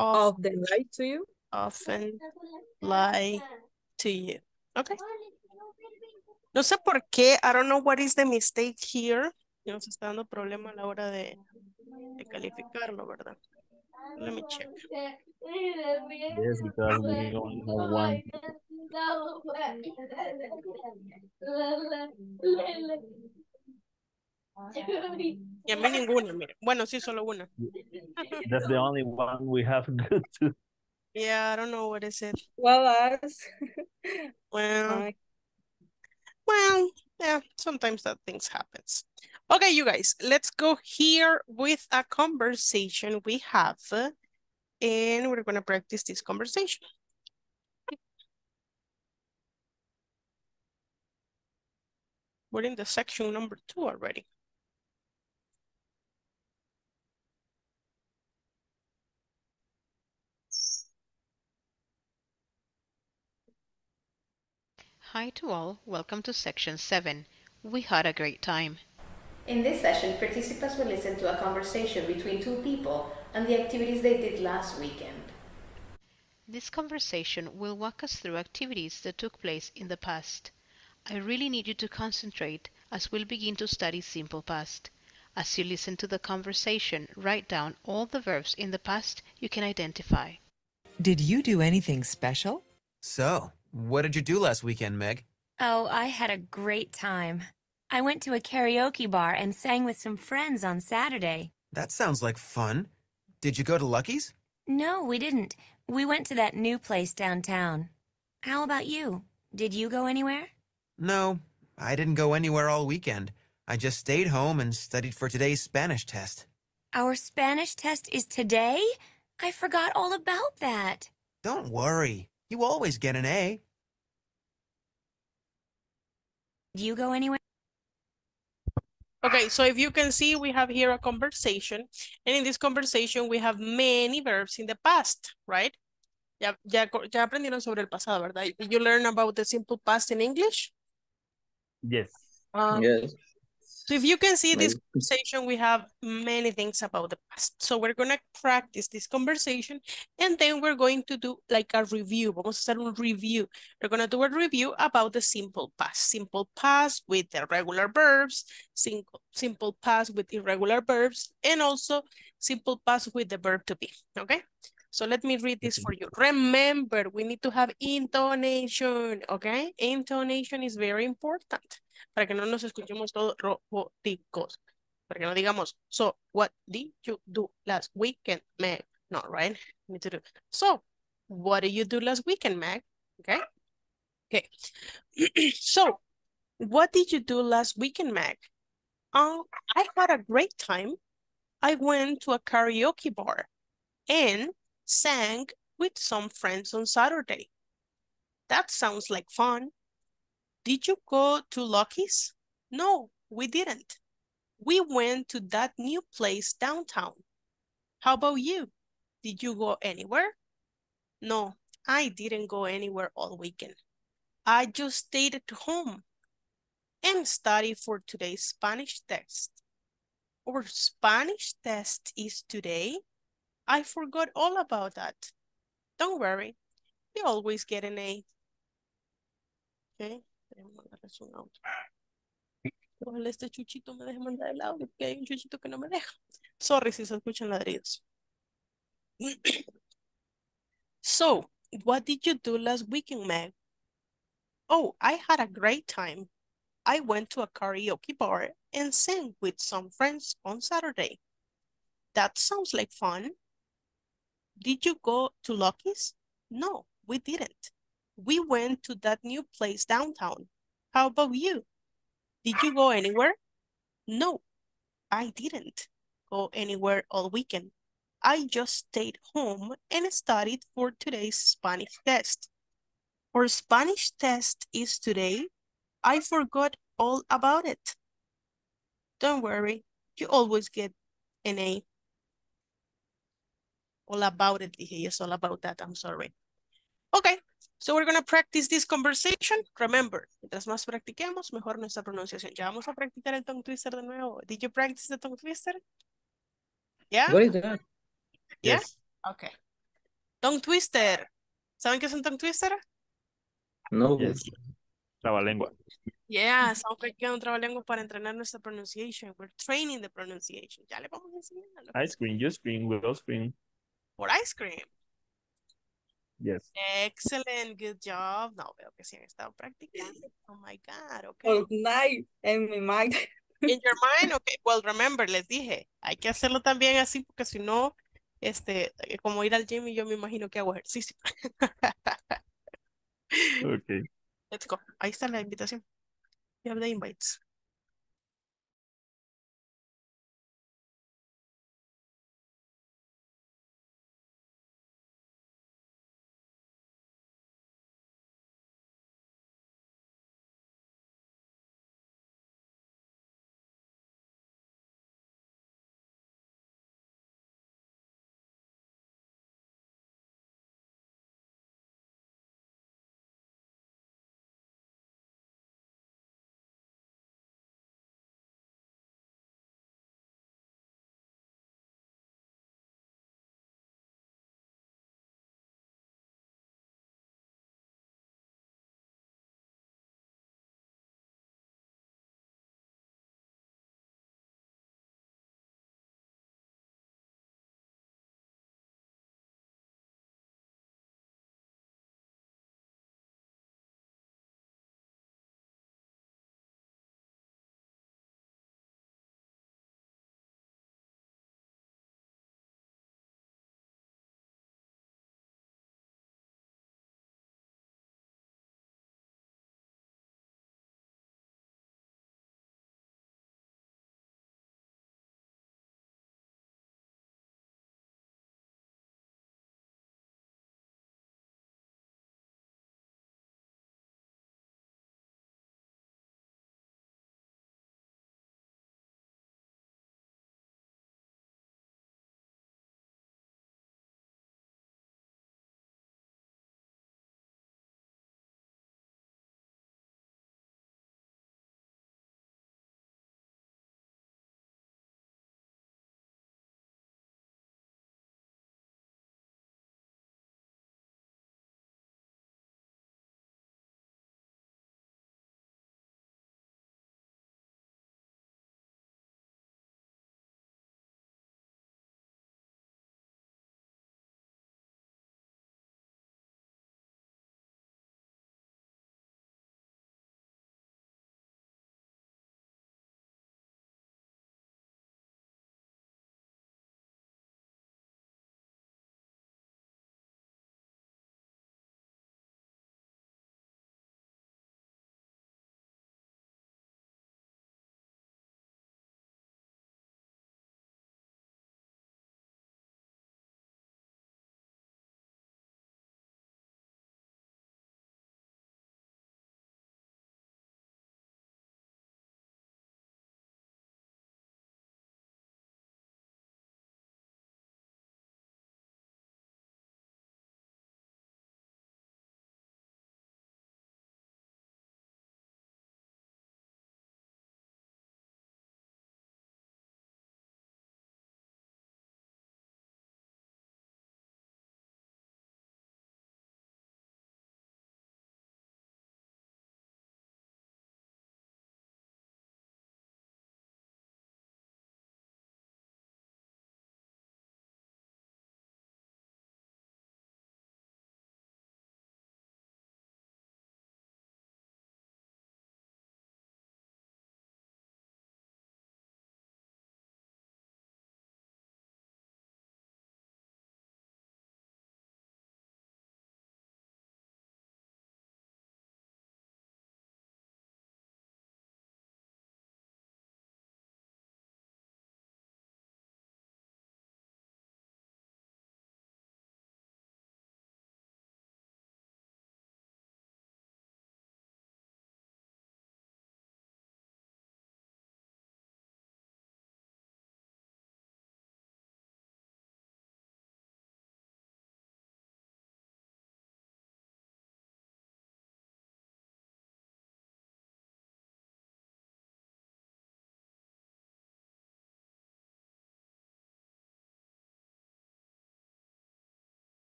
of, Often lie to you? often lie to you? Okay. No sé por qué, I don't know what is the mistake here. Nos está dando problema a la hora de, de calificarlo, ¿verdad? Let me check. Yes, because we only have one. Y a mí ninguna, mire. Bueno, sí, solo una. That's the only one we have good to. Yeah, I don't know what is it. Well, us. Well, well, yeah, sometimes that things happens. Okay, you guys, let's go here with a conversation we have. And we're gonna practice this conversation. We're in the section number two already. Hi to all, welcome to section 7. We had a great time. In this session, participants will listen to a conversation between two people and the activities they did last weekend. This conversation will walk us through activities that took place in the past. I really need you to concentrate as we'll begin to study simple past. As you listen to the conversation, write down all the verbs in the past you can identify. Did you do anything special? So, what did you do last weekend, Meg? Oh, I had a great time. I went to a karaoke bar and sang with some friends on Saturday. That sounds like fun. Did you go to Lucky's? No, we didn't. We went to that new place downtown. How about you? Did you go anywhere? No, I didn't go anywhere all weekend. I just stayed home and studied for today's Spanish test. Our Spanish test is today? I forgot all about that. Don't worry, you always get an A. Did you go anywhere? Okay, so if you can see, we have here a conversation. And in this conversation, we have many verbs in the past, right? Ya, ya, ya aprendieron sobre el pasado, ¿verdad? Did you learn about the simple past in English? Yes. Um, Yes. So if you can see this conversation, we have many things about the past. So we're going to practice this conversation and then we're going to do like a review. Vamos a hacer un review. We're going to do a review about the simple past. Simple past with the regular verbs, simple, simple past with irregular verbs, and also simple past with the verb to be. Okay? So let me read this for you. Remember, we need to have intonation, okay? Intonation is very important para que no nos escuchemos todos robóticos. Para que no digamos, so what did you do last weekend, Meg? No, right? We need to do. So, what did you do last weekend, Meg? Okay. Okay. so, what did you do last weekend, Meg? Um, I had a great time. I went to a karaoke bar and sang with some friends on Saturday. That sounds like fun. Did you go to Lucky's? No, we didn't. We went to that new place downtown. How about you? Did you go anywhere? No, I didn't go anywhere all weekend. I just stayed at home and studied for today's Spanish test. Our Spanish test is today. I forgot all about that. Don't worry, you always get an A. Okay. Ojalá este chuchito me deje mandar el audio, porque hay un chuchito que no me deja. Sorry si se escuchan ladridos. So, what did you do last weekend, Meg? Oh, I had a great time. I went to a karaoke bar and sang with some friends on Saturday. That sounds like fun. Did you go to Lucky's? No, we didn't. We went to that new place downtown. How about you? Did you go anywhere? No, I didn't go anywhere all weekend. I just stayed home and studied for today's Spanish test. Our Spanish test is today. I forgot all about it. Don't worry, you always get an A. All about it, dije, yes, all about that, I'm sorry. Okay, so we're gonna practice this conversation. Remember, mientras más practiquemos, mejor nuestra pronunciación. Ya vamos a practicar el tongue twister de nuevo. Did you practice the tongue twister? Yeah? What is that? Yeah? Yes. Okay. Tongue twister. ¿Saben qué es un tongue twister? No. Yes. Trabalengua. Yeah, estamos practicando un trabalengua para entrenar nuestra pronunciation. We're training the pronunciation. Ya le vamos a enseñar. Ice cream, you scream, will scream. Por ice cream. Yes. Excellent, good job. No, veo que sí han estado practicando. Oh my God, okay. All night en mi mind. In your mind, okay. Well, remember, les dije, hay que hacerlo también así porque si no, este, eh, como ir al gym y yo me imagino que hago ejercicio. Okay. Let's go. Ahí está la invitación. You have the invites.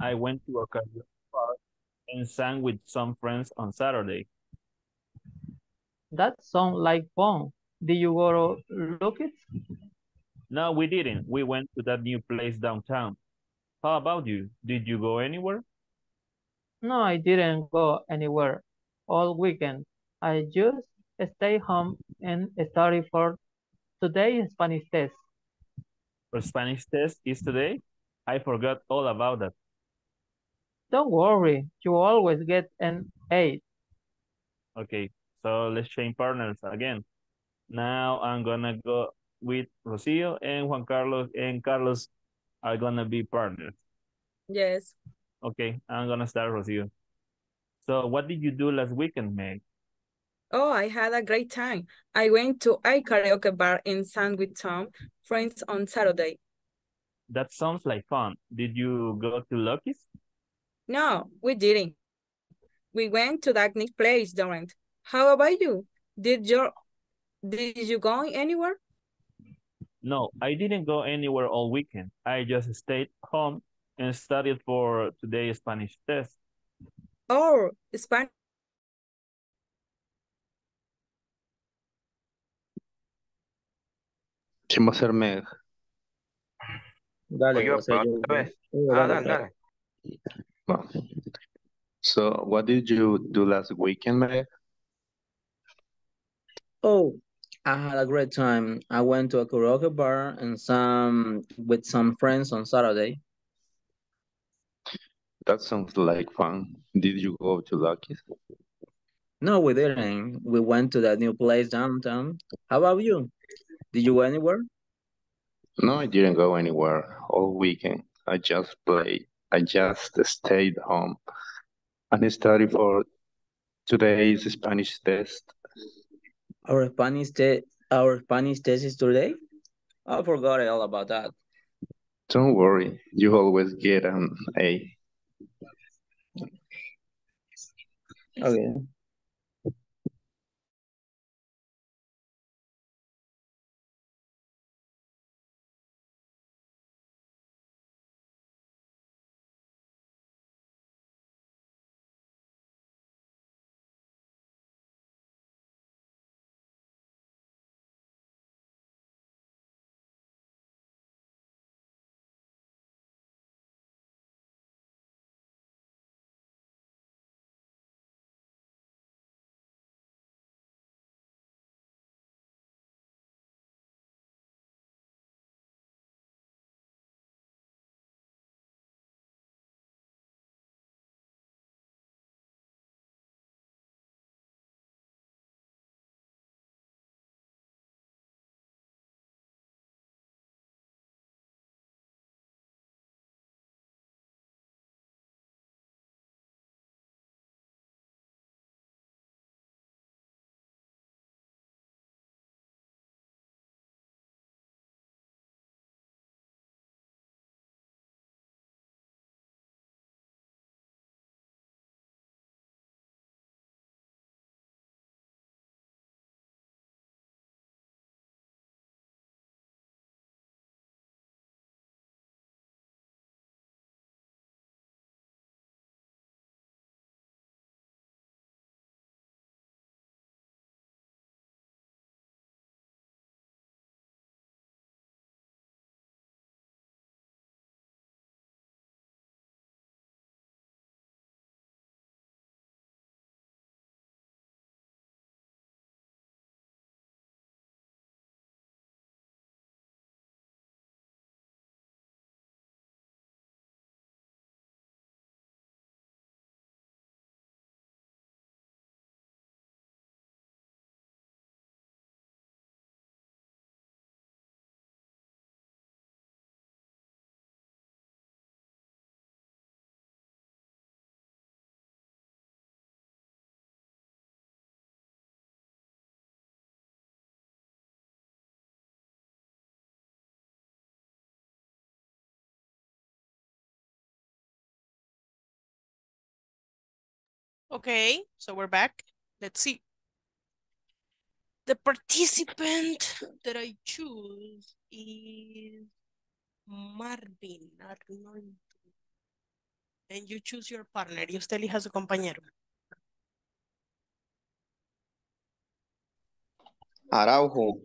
I went to a karaoke bar and sang with some friends on Saturday. That sounds like fun. Did you go to it? No, we didn't. We went to that new place downtown. How about you? Did you go anywhere? No, I didn't go anywhere all weekend. I just stayed home and studied for today's Spanish test. Your Spanish test is today? I forgot all about that. Don't worry, you always get an A. Okay, so let's change partners again. Now I'm gonna go with Rocio and Juan Carlos and Carlos are gonna be partners. Yes. Okay, I'm gonna start Rocio. So what did you do last weekend, Meg? Oh, I had a great time. I went to a karaoke bar in San with Tom, friends on Saturday. That sounds like fun. Did you go to Lucky's? No, we didn't. We went to that neat place, Dorent. How about you? Did your did you go anywhere? No, I didn't go anywhere all weekend. I just stayed home and studied for today's Spanish test. Oh, Spanish. ¿Quién va a ser Meg? Dale, yo, o sea, pero yo- otra yo- Ah, dale, dale, dale. So, what did you do last weekend, Meg? Oh, I had a great time. I went to a karaoke bar and some with some friends on Saturday. That sounds like fun. Did you go to Lucky's? No, we didn't. We went to that new place downtown. How about you? Did you go anywhere? No, I didn't go anywhere all weekend. I just played. I just stayed home and studied for today's Spanish test. Our Spanish test, our Spanish test is today? I forgot all about that. Don't worry, you always get an A. Okay. Okay, so we're back. Let's see. The participant that I choose is Marvin Arnold. and you choose your partner. Y usted elija a su compañero. Araujo.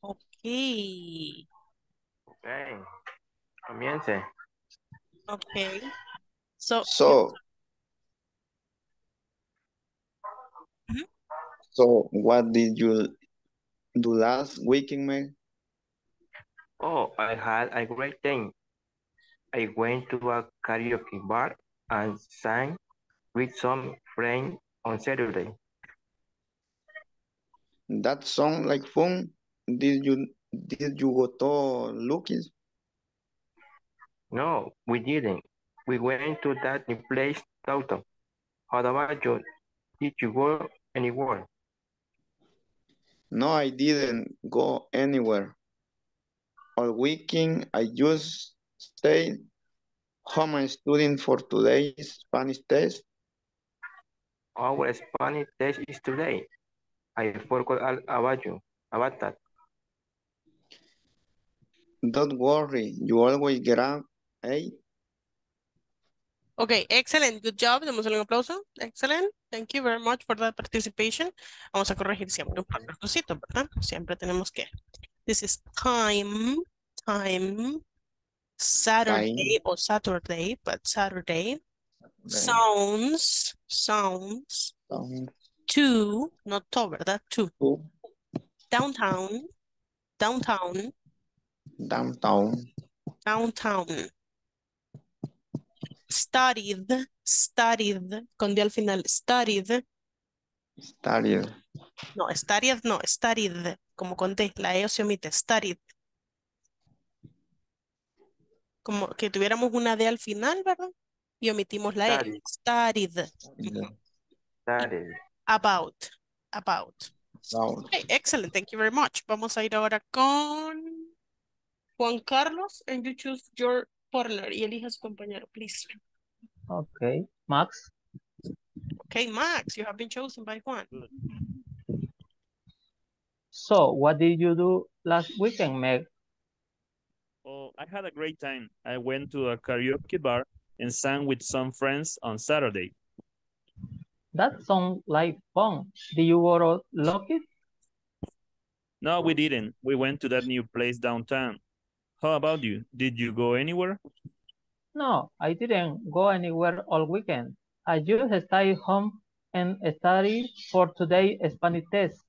Okay. Okay. Comience. Okay. So, So, so what did you do last weekend, man? Oh, I had a great time. I went to a karaoke bar and sang with some friends on Saturday. That sound like fun. Did you did you go to Lucky's? No, we didn't. We went to that place downtown. How about you? Did you go anywhere? No, I didn't go anywhere. All weekend, I just stayed home and studying for today's Spanish test. Our Spanish test is today. I forgot all about you, about that. Don't worry, you always get up, eh? Okay, excellent. Good job. Démosle un aplauso. Excellent. Thank you very much for that participation. Vamos a corregir siempre un par de cositas, ¿verdad? Siempre tenemos que. This is time, time, Saturday or Saturday, but Saturday. Sounds, sounds, Um, to, not to, ¿verdad? To. to Downtown, downtown, downtown, downtown. Studied, studied, con D al final, studied. studied, No, studied no, studied, como con D, la E se omite, studied. Como que tuviéramos una D al final, ¿verdad? Y omitimos la E. Studied. Saturday. About, about. Okay, excellent, thank you very much. Vamos a ir ahora con Juan Carlos, and you choose your partner y elija a su compañero, please. Okay, Max. Okay, Max, you have been chosen by Juan. So, what did you do last weekend, Meg? Oh, I had a great time. I went to a karaoke bar and sang with some friends on Saturday. That sounds like fun. Did you go to Lucky? No, we didn't. We went to that new place downtown. How about you? Did you go anywhere? No, I didn't go anywhere all weekend. I just stayed home and studied for today's Spanish test.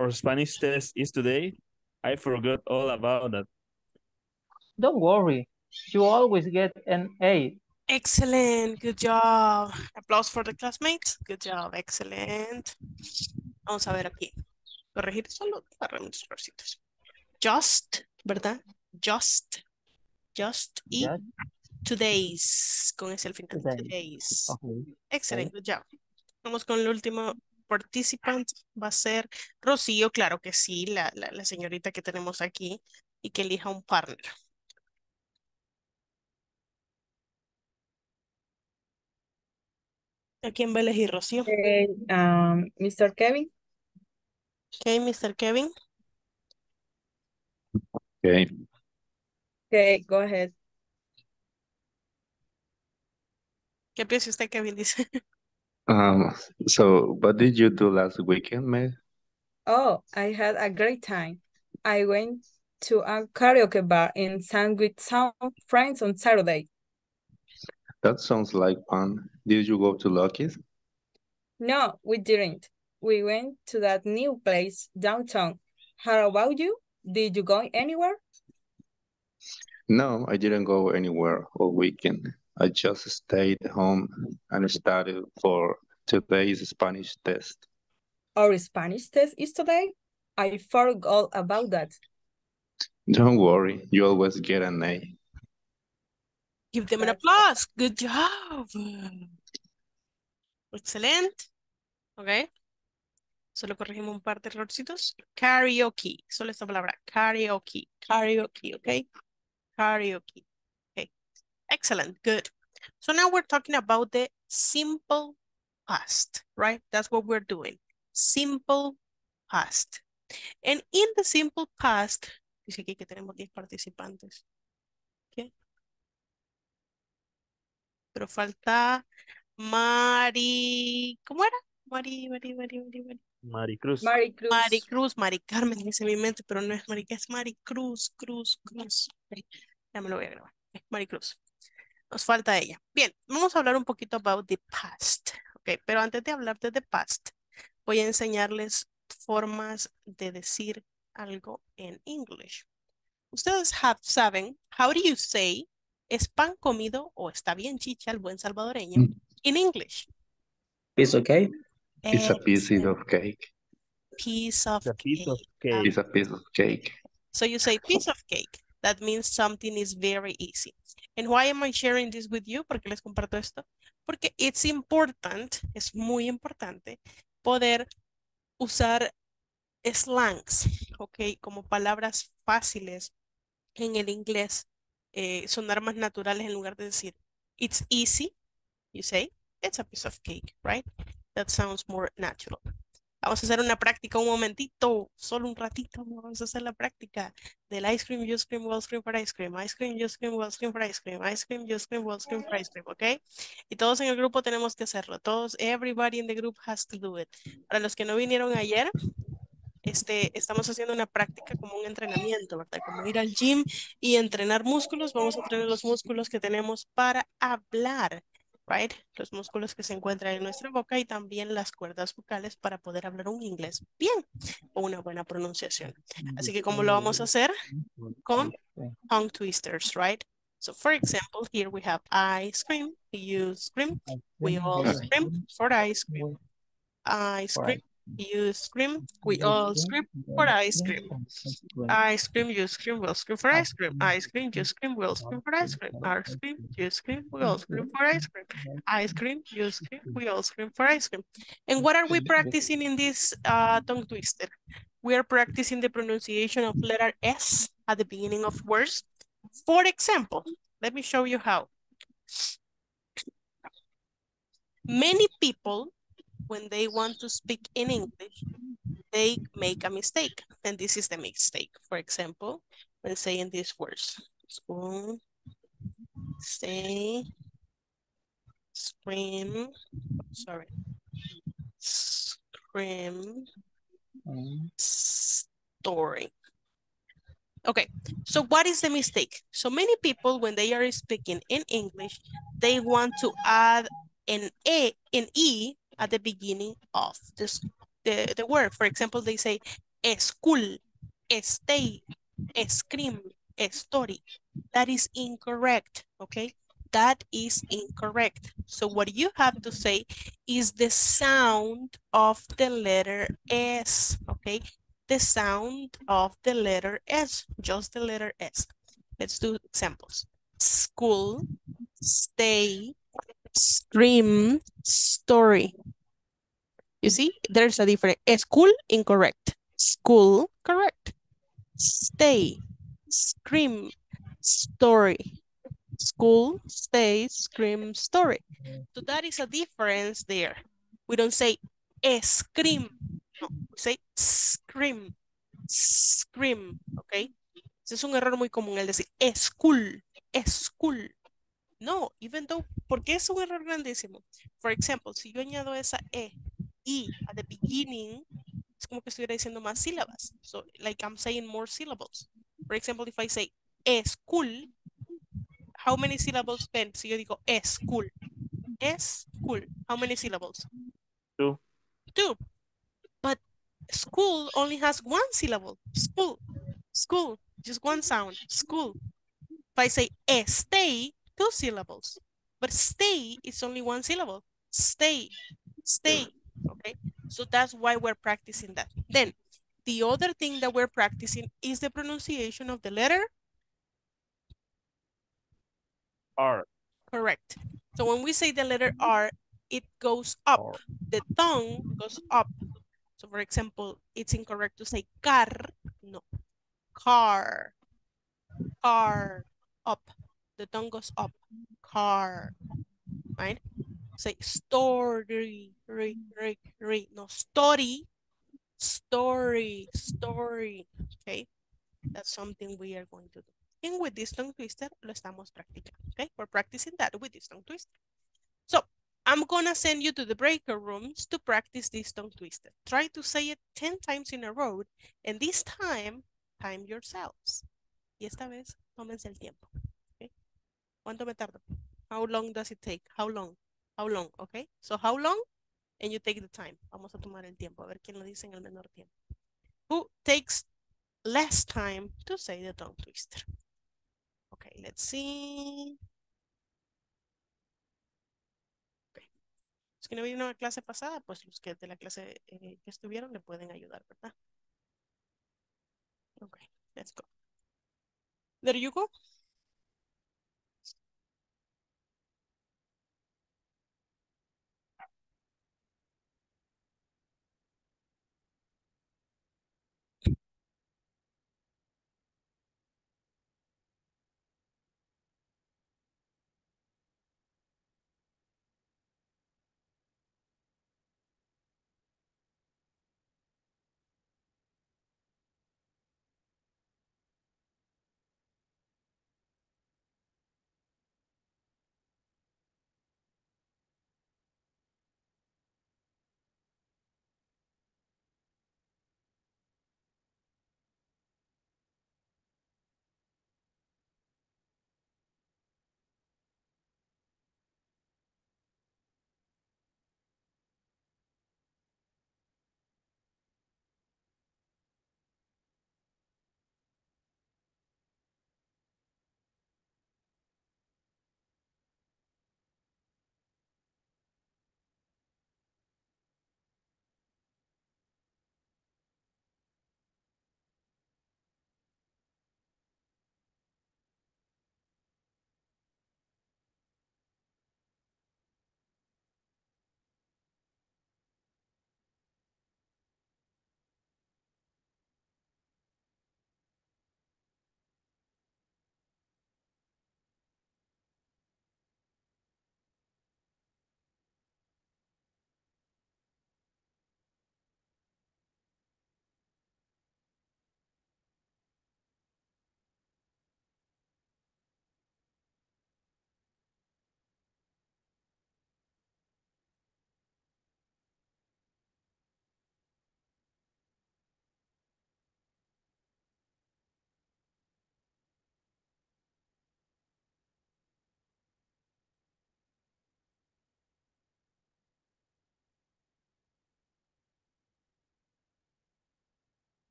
Our Spanish test is today. I forgot all about that. Don't worry, you always get an A. Excellent, good job. Applause for the classmates. Good job, excellent. Vamos a ver aquí. Corregir solo para mis. Just, ¿verdad? Just, just y Just. today's, con ese al final. Today. Today's. Okay. Excellent, good job. Vamos con el último participant. Va a ser Rocío, claro que sí, la, la, la señorita que tenemos aquí y que elija un partner. ¿A quién va a elegir, Rocío? Okay, um, Mr. Kevin. Ok, Mr. Kevin. Okay. Okay, go ahead. ¿Qué piensa usted, Kevin? Dice. Um, so what did you do last weekend, Meg? Oh, I had a great time. I went to a karaoke bar and sang with some friends on Saturday. That sounds like fun. Did you go to Lucky's? No, we didn't. We went to that new place downtown. How about you? Did you go anywhere? No, I didn't go anywhere all weekend. I just stayed home and studied for today's Spanish test. Our Spanish test is today. I forgot about that. Don't worry, you always get an A. Give them an applause. Good job. Excellent. Ok. Solo corregimos un par de errorcitos. Karaoke. Solo esta palabra. Karaoke. Karaoke. Ok. Karaoke. Okay. Excellent. Good. So now we're talking about the simple past, right? That's what we're doing. Simple past. And in the simple past, dice aquí que tenemos 10 participantes. Okay. Pero falta Mari, ¿cómo era? Mari, Mari, Mari, Mari, Mari. Maricruz. Maricruz. Maricruz, Mari Carmen, dice mi mente, pero no es Marica, es Maricruz, Cruz, Cruz. Ya me lo voy a grabar. Maricruz. Nos falta ella. Bien, vamos a hablar un poquito about the past. Ok, pero antes de hablar de the past, voy a enseñarles formas de decir algo en English. Ustedes have- saben, how do you say es pan comido o está bien chicha el buen salvadoreño in English? Piece of cake. It's a piece of cake. Piece of A piece of cake. cake. It's a piece of cake. So you say piece of cake. That means something is very easy. And why am I sharing this with you? ¿Por qué les comparto esto? Porque it's important, es muy importante poder usar slangs, ¿ok? Como palabras fáciles en el inglés, eh, sonar más naturales en lugar de decir it's easy, you say it's a piece of cake, right? That sounds more natural. Vamos a hacer una práctica un momentito, solo un ratito, vamos a hacer la práctica del ice cream, you scream, well scream for ice cream, ice cream, you scream, well scream for ice cream, ice cream, you scream, well scream for ice cream, ¿ok? Y todos en el grupo tenemos que hacerlo, todos, everybody in the group has to do it. Para los que no vinieron ayer, este, estamos haciendo una práctica como un entrenamiento, ¿verdad? Como ir al gym y entrenar músculos, vamos a entrenar los músculos que tenemos para hablar, right? Los músculos que se encuentran en nuestra boca y también las cuerdas vocales para poder hablar un inglés bien o una buena pronunciación. Así que, ¿cómo lo vamos a hacer? Con tongue twisters, right? So, for example, here we have ice cream, you scream, we all scream for ice cream. Ice cream, you scream, we all scream for ice cream. Ice cream, you scream, we'll scream for ice cream. Ice cream, you scream, we'll scream for ice cream. Ice cream, you scream, we all scream for ice cream. Ice cream, you scream, we all scream for ice cream. And what are we practicing in this uh, tongue twister? We are practicing the pronunciation of letter S at the beginning of words. For example, let me show you how. Many people, when they want to speak in English, they make a mistake. And this is the mistake. For example, when saying these words. Spoon, say, scream, sorry, scream, story. Okay, so what is the mistake? So many people, when they are speaking in English, they want to add an A, an E at the beginning of this, the, the word. For example, they say school, stay, scream, story. That is incorrect, okay? That is incorrect. So what you have to say is the sound of the letter S, okay? The sound of the letter S, just the letter S. Let's do examples. School, stay, scream, story. You see, there's a difference. School, incorrect. School, correct. Stay, scream, story. School, stay, scream, story. So that is a difference there. We don't say scream. No, we say scream, scream, okay? Ese es un error muy común, el decir school, school. No, even though, porque es un error grandísimo. For example, si yo añado esa E, I at the beginning, es como que estuviera diciendo más sílabas. So, like I'm saying more syllables. For example, if I say school, how many syllables ven? Si yo digo school, school, how many syllables? Two. Two. But school only has one syllable. School, school, just one sound, school. If I say stay, two syllables. But stay is only one syllable. Stay, stay, okay? So that's why we're practicing that. Then, the other thing that we're practicing is the pronunciation of the letter R. Correct. So when we say the letter R, it goes up. The tongue goes up. So for example, it's incorrect to say car. No. Car. Car. Up. The tongue goes up. Car. Right? Say story. Re, re, re. No, story. Story. Story. Okay? That's something we are going to do. And with this tongue twister, lo estamos practicando, okay? We're practicing that with this tongue twister. So, I'm gonna send you to the breaker rooms to practice this tongue twister. Try to say it 10 times in a row, and this time, time yourselves. Y esta vez, tómense el tiempo? ¿Cuánto me tardo? How long does it take? How long? How long, okay? So, how long? And you take the time. Vamos a tomar el tiempo, a ver quién lo dice en el menor tiempo. Who takes less time to say the tongue twister? Okay, let's see. Okay. Los que no vieron la clase pasada, pues los que de la clase eh, que estuvieron le pueden ayudar, ¿verdad? Okay, let's go. There you go.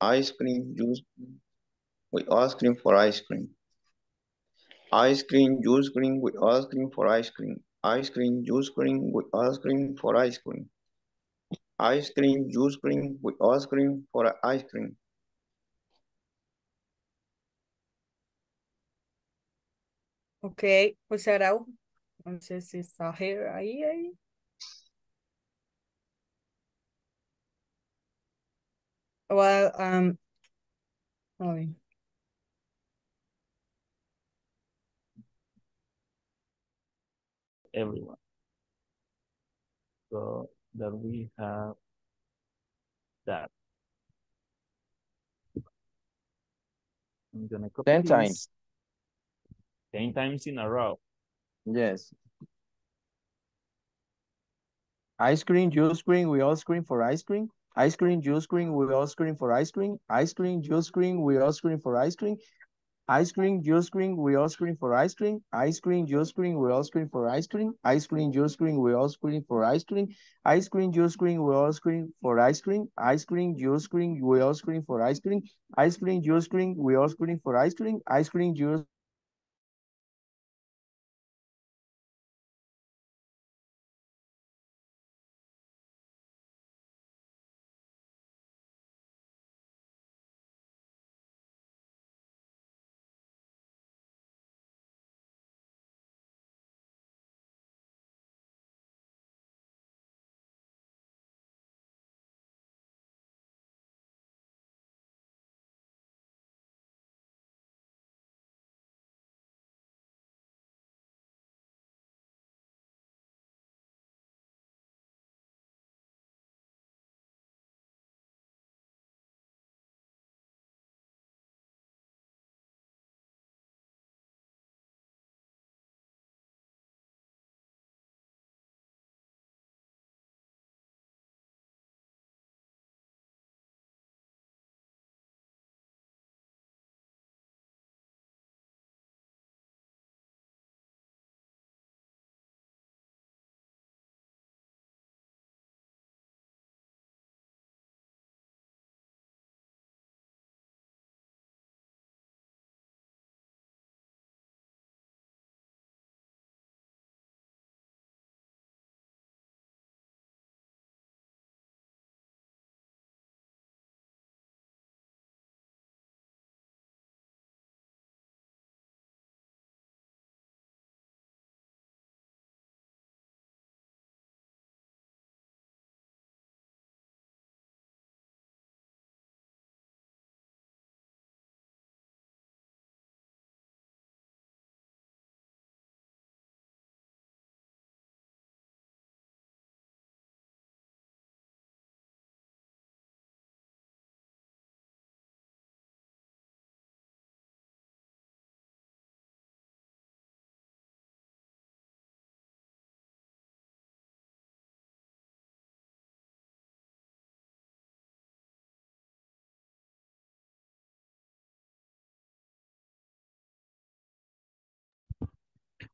Ice cream, juice. We ice cream for ice cream. Ice cream, juice cream, with ice cream for ice cream. Ice cream, juice cream, with ice cream for ice cream. Ice cream, juice cream, we ice cream for ice cream. Ok, José Araujo. No sé si está ahí, ahí. Well, um, a ver. everyone. So that we have that. I'm gonna copy 10 this. times. 10 times in a row. Yes. Ice cream, juice cream, we all scream for ice cream. Ice cream, juice cream, we all scream for ice cream. Ice cream, juice cream, we all scream for ice cream. Ice cream, juice cream, we all scream for ice cream. Ice cream, juice cream, we all scream for ice cream. Ice cream, juice cream, we all scream for ice cream. Ice cream, juice cream, we all scream for ice cream. Ice cream, juice cream, we all scream for ice cream. Ice cream, juice cream, we all scream for ice cream. Ice cream, juice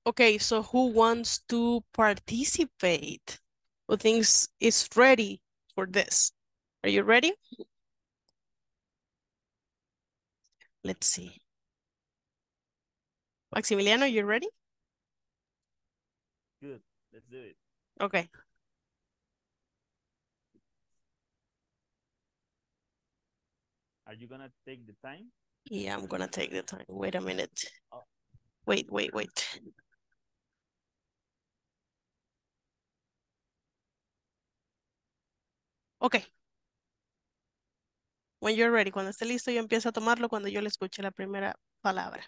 Okay, so who wants to participate? Who thinks is ready for this? Are you ready? Let's see. Maximiliano, you ready? Good. Let's do it. Okay. Are you gonna take the time? Yeah, I'm gonna take the time. Wait a minute. Oh. Wait, wait, wait. Okay. When you're ready, cuando esté listo, yo empiezo a tomarlo cuando yo le escuche la primera palabra.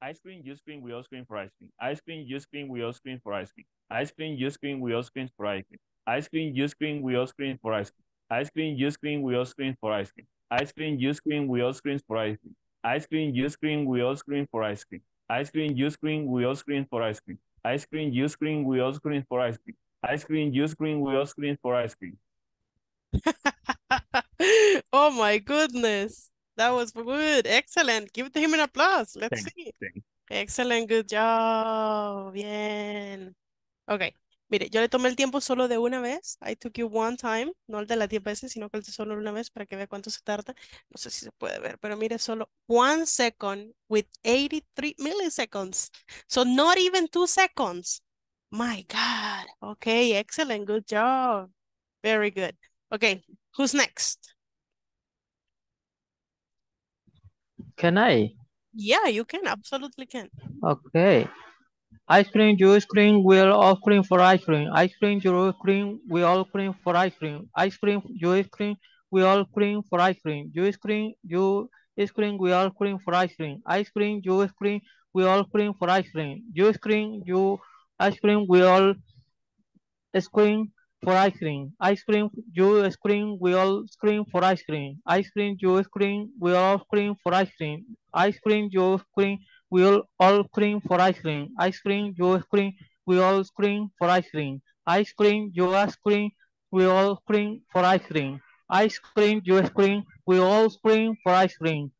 Ice cream, you scream, we all scream for ice cream. Ice cream, you scream, we all scream for ice cream. Ice cream, you scream, we all scream for ice cream. Ice cream, you scream, we all scream for ice cream. Ice cream, you scream, we all scream for ice cream. Ice cream, you scream, we all scream for ice cream. Ice cream, you scream, we all scream for ice cream. Ice cream, you scream, we all scream for ice cream. Ice cream, you scream, we all scream for ice cream. Ice cream, you scream, we all scream for ice cream. oh my goodness. That was good. Excellent. Give him an applause. Let's Thanks, see. thanks. Excellent. Good job. Bien. Ok. Mire, yo le tomé el tiempo solo de una vez. I took you one time. No el de las 10 veces, sino que el de solo una vez para que vea cuánto se tarda. No sé si se puede ver, pero mire, solo one second with 83 milliseconds. So not even two seconds. My God. Okay, excellent. Good job. Very good. Okay, who's next? Can I? Yeah, you can, absolutely can. Okay. Ice cream, you cream, we all cream for ice cream. Ice cream, you cream, we all cream for ice cream. Ice cream, you cream, we all cream for ice cream. You cream, you cream, we all cream for ice cream. Ice cream, you cream, we all cream for ice cream. You cream, you ice cream, we all scream for ice cream. Ice cream, you scream, we all scream for ice cream. Ice cream, you scream, we all scream for ice cream. Ice cream, you scream, we all, all scream for ice cream. Ice cream, you scream, we all scream for ice cream. Ice cream, you scream, we all scream for ice cream. Ice cream, you scream, we all scream for ice cream.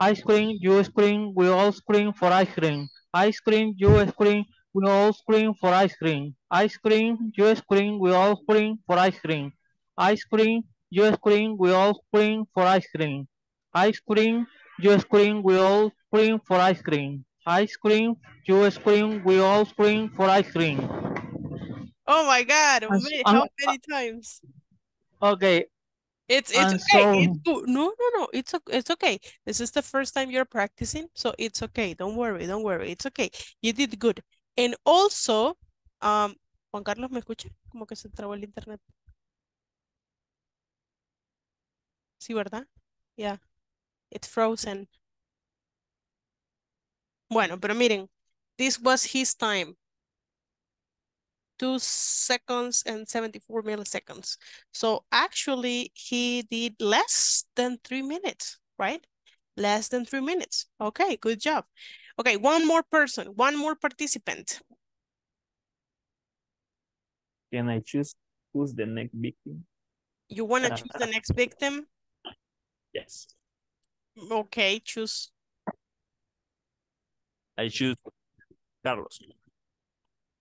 Ice cream, you scream, we all scream for ice cream. Ice cream, you scream, we all scream for ice cream. Ice cream, you scream, we all scream for ice cream. Ice cream, you scream, we all scream for ice cream. Ice cream, you scream, we all scream for ice cream. Ice cream, you scream, we all scream for ice cream. Oh my God, many- how many times? Okay. It's it's And okay. so- It's no no no. It's it's okay. This is the first time you're practicing, so it's okay. Don't worry, don't worry. It's okay. You did good. And also, um, Juan Carlos, ¿me escucha? Como que se trabó el internet. Sí, ¿verdad? Yeah. It's frozen. Bueno, pero miren, this was his time. Two seconds and 74 milliseconds. So actually he did less than three minutes, right? Less than three minutes. Okay, good job. Okay, one more person, one more participant. Can I choose who's the next victim? You want to choose the next victim? Yes. Okay, choose. I choose Carlos.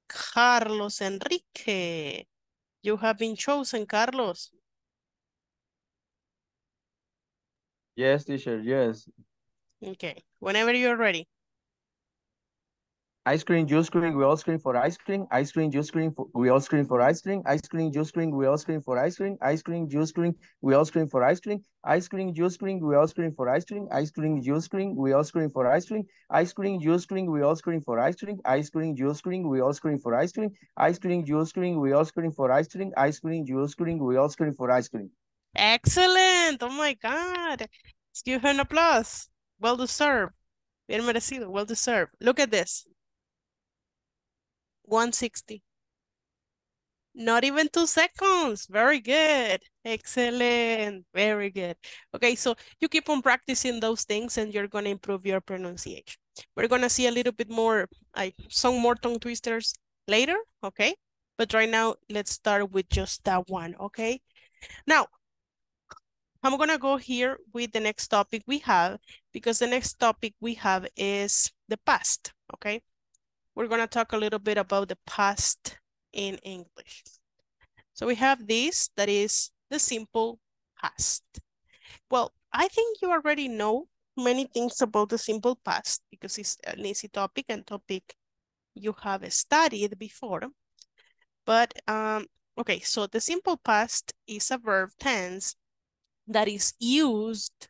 Carlos Enrique. You have been chosen, Carlos. Yes, teacher, yes. Okay, whenever you're ready. Ice cream, juice cream, we all scream for ice cream. Ice cream, juice cream, we all scream for ice cream. Ice cream, juice cream, we all scream for ice cream. Ice cream, juice cream, we all scream for ice cream. Ice cream, juice cream, we all scream for ice cream. Ice cream, juice cream, we all scream for ice cream. Ice cream, juice cream, we all scream for ice cream. Ice cream, juice cream, we all scream for ice cream. Ice cream, juice cream, we all scream for ice cream. Ice cream, juice cream, we all scream for ice cream. Excellent. Oh my God. Let's give her an applause. Well deserved. Bien merecido. Well deserved. Look at this. 160. Not even two seconds. Very good. Excellent. Very good. Okay, so you keep on practicing those things and you're going to improve your pronunciation. We're going to see a little bit more, like some more tongue twisters later, okay? But right now, let's start with just that one, okay? Now, I'm going to go here with the next topic we have because the next topic we have is the past, okay? We're going to talk a little bit about the past in English. So we have this, that is the simple past. Well, I think you already know many things about the simple past because it's an easy topic and topic you have studied before. But, um, okay, so the simple past is a verb tense that is used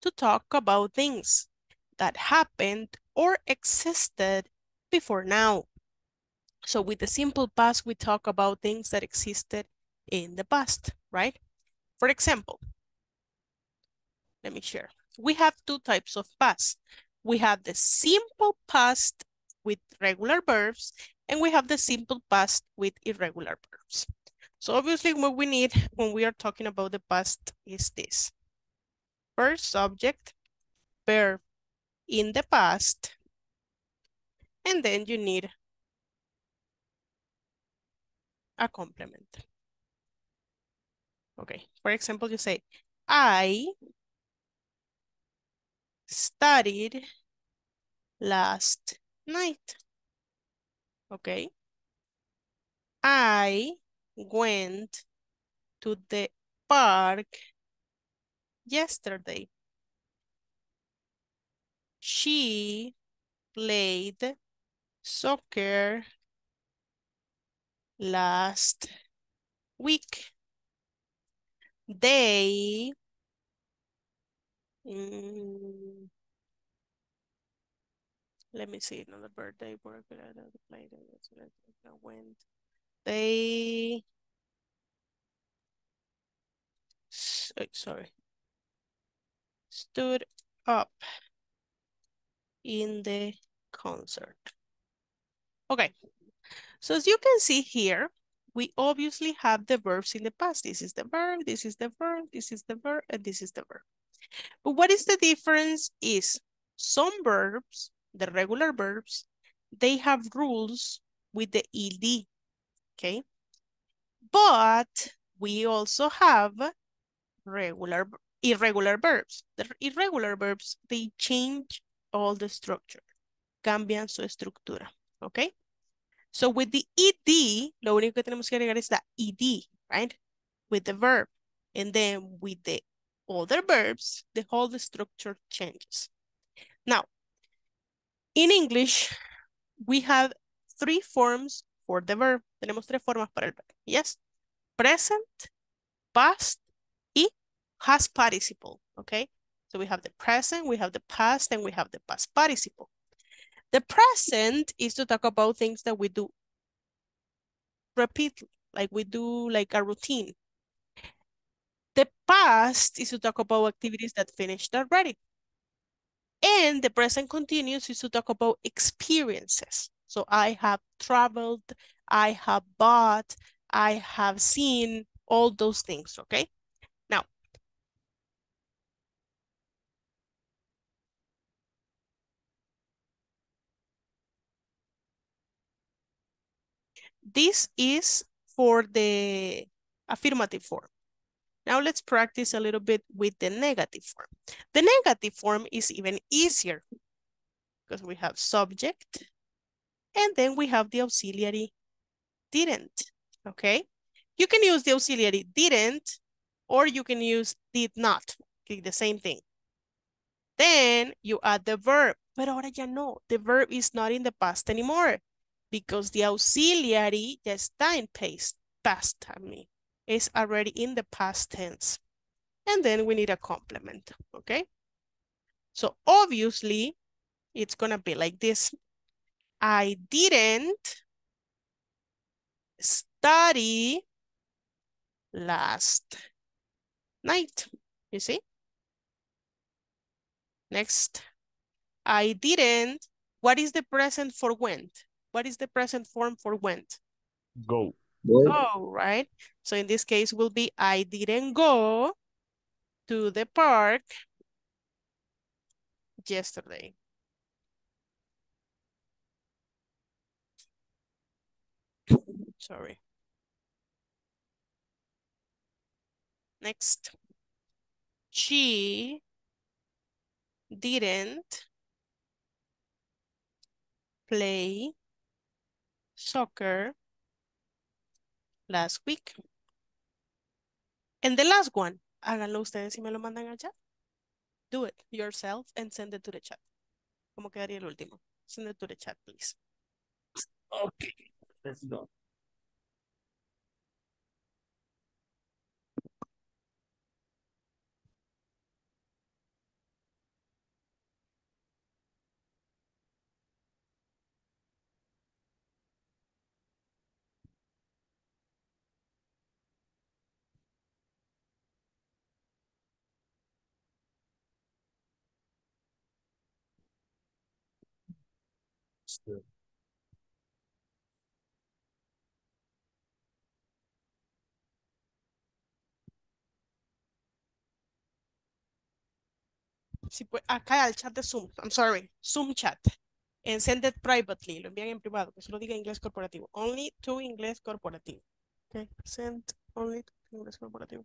to talk about things that happened or existed before now. So with the simple past, we talk about things that existed in the past, right? For example, let me share. We have two types of past. We have the simple past with regular verbs, and we have the simple past with irregular verbs. So obviously what we need when we are talking about the past is this. First subject, verb in the past, and then you need a complement. Okay, for example, you say, I studied last night. Okay. I went to the park yesterday. She played soccer last week. They mm, let me see another birthday work went. They sorry stood up in the concert. Okay, so as you can see here, we obviously have the verbs in the past. This is the verb, this is the verb, this is the verb, and this is the verb. But what is the difference is some verbs, the regular verbs, they have rules with the ed, okay? But we also have regular, irregular verbs. The irregular verbs, they change all the structure, cambian su estructura, okay? So with the ed, lo único que tenemos que agregar es la ed, right? With the verb. And then with the other verbs, the whole structure changes. Now, in English, we have three forms for the verb. Tenemos tres formas para el verbo. Yes. Present, past, y past participle. Okay. So we have the present, we have the past, and we have the past participle. The present is to talk about things that we do repeat, like we do like a routine. The past is to talk about activities that finished already. And the present continuous is to talk about experiences. So I have traveled, I have bought, I have seen, all those things, okay? Now, this is for the affirmative form. Now let's practice a little bit with the negative form. The negative form is even easier because we have subject and then we have the auxiliary didn't, okay? You can use the auxiliary didn't or you can use did not, okay, the same thing. Then you add the verb, but ahora ya no, the verb is not in the past anymore because the auxiliary ya está in past, past, I mean is already in the past tense. And then we need a complement, okay? So obviously, it's gonna be like this. I didn't study last night, you see? Next, I didn't. What is the present for went? What is the present form for went? Go. Go, right? So in this case will be I didn't go to the park yesterday. Sorry. Next. She didn't play soccer last week. And the last one, háganlo ustedes y me lo mandan allá. Do it yourself and send it to the chat. ¿Cómo quedaría el último? Send it to the chat, please. Okay, let's go. Si pues, acá al chat de Zoom, I'm sorry, Zoom chat. And send it privately, lo envían en privado, que solo diga inglés corporativo. Only to inglés corporativo. Okay, send only to inglés corporativo.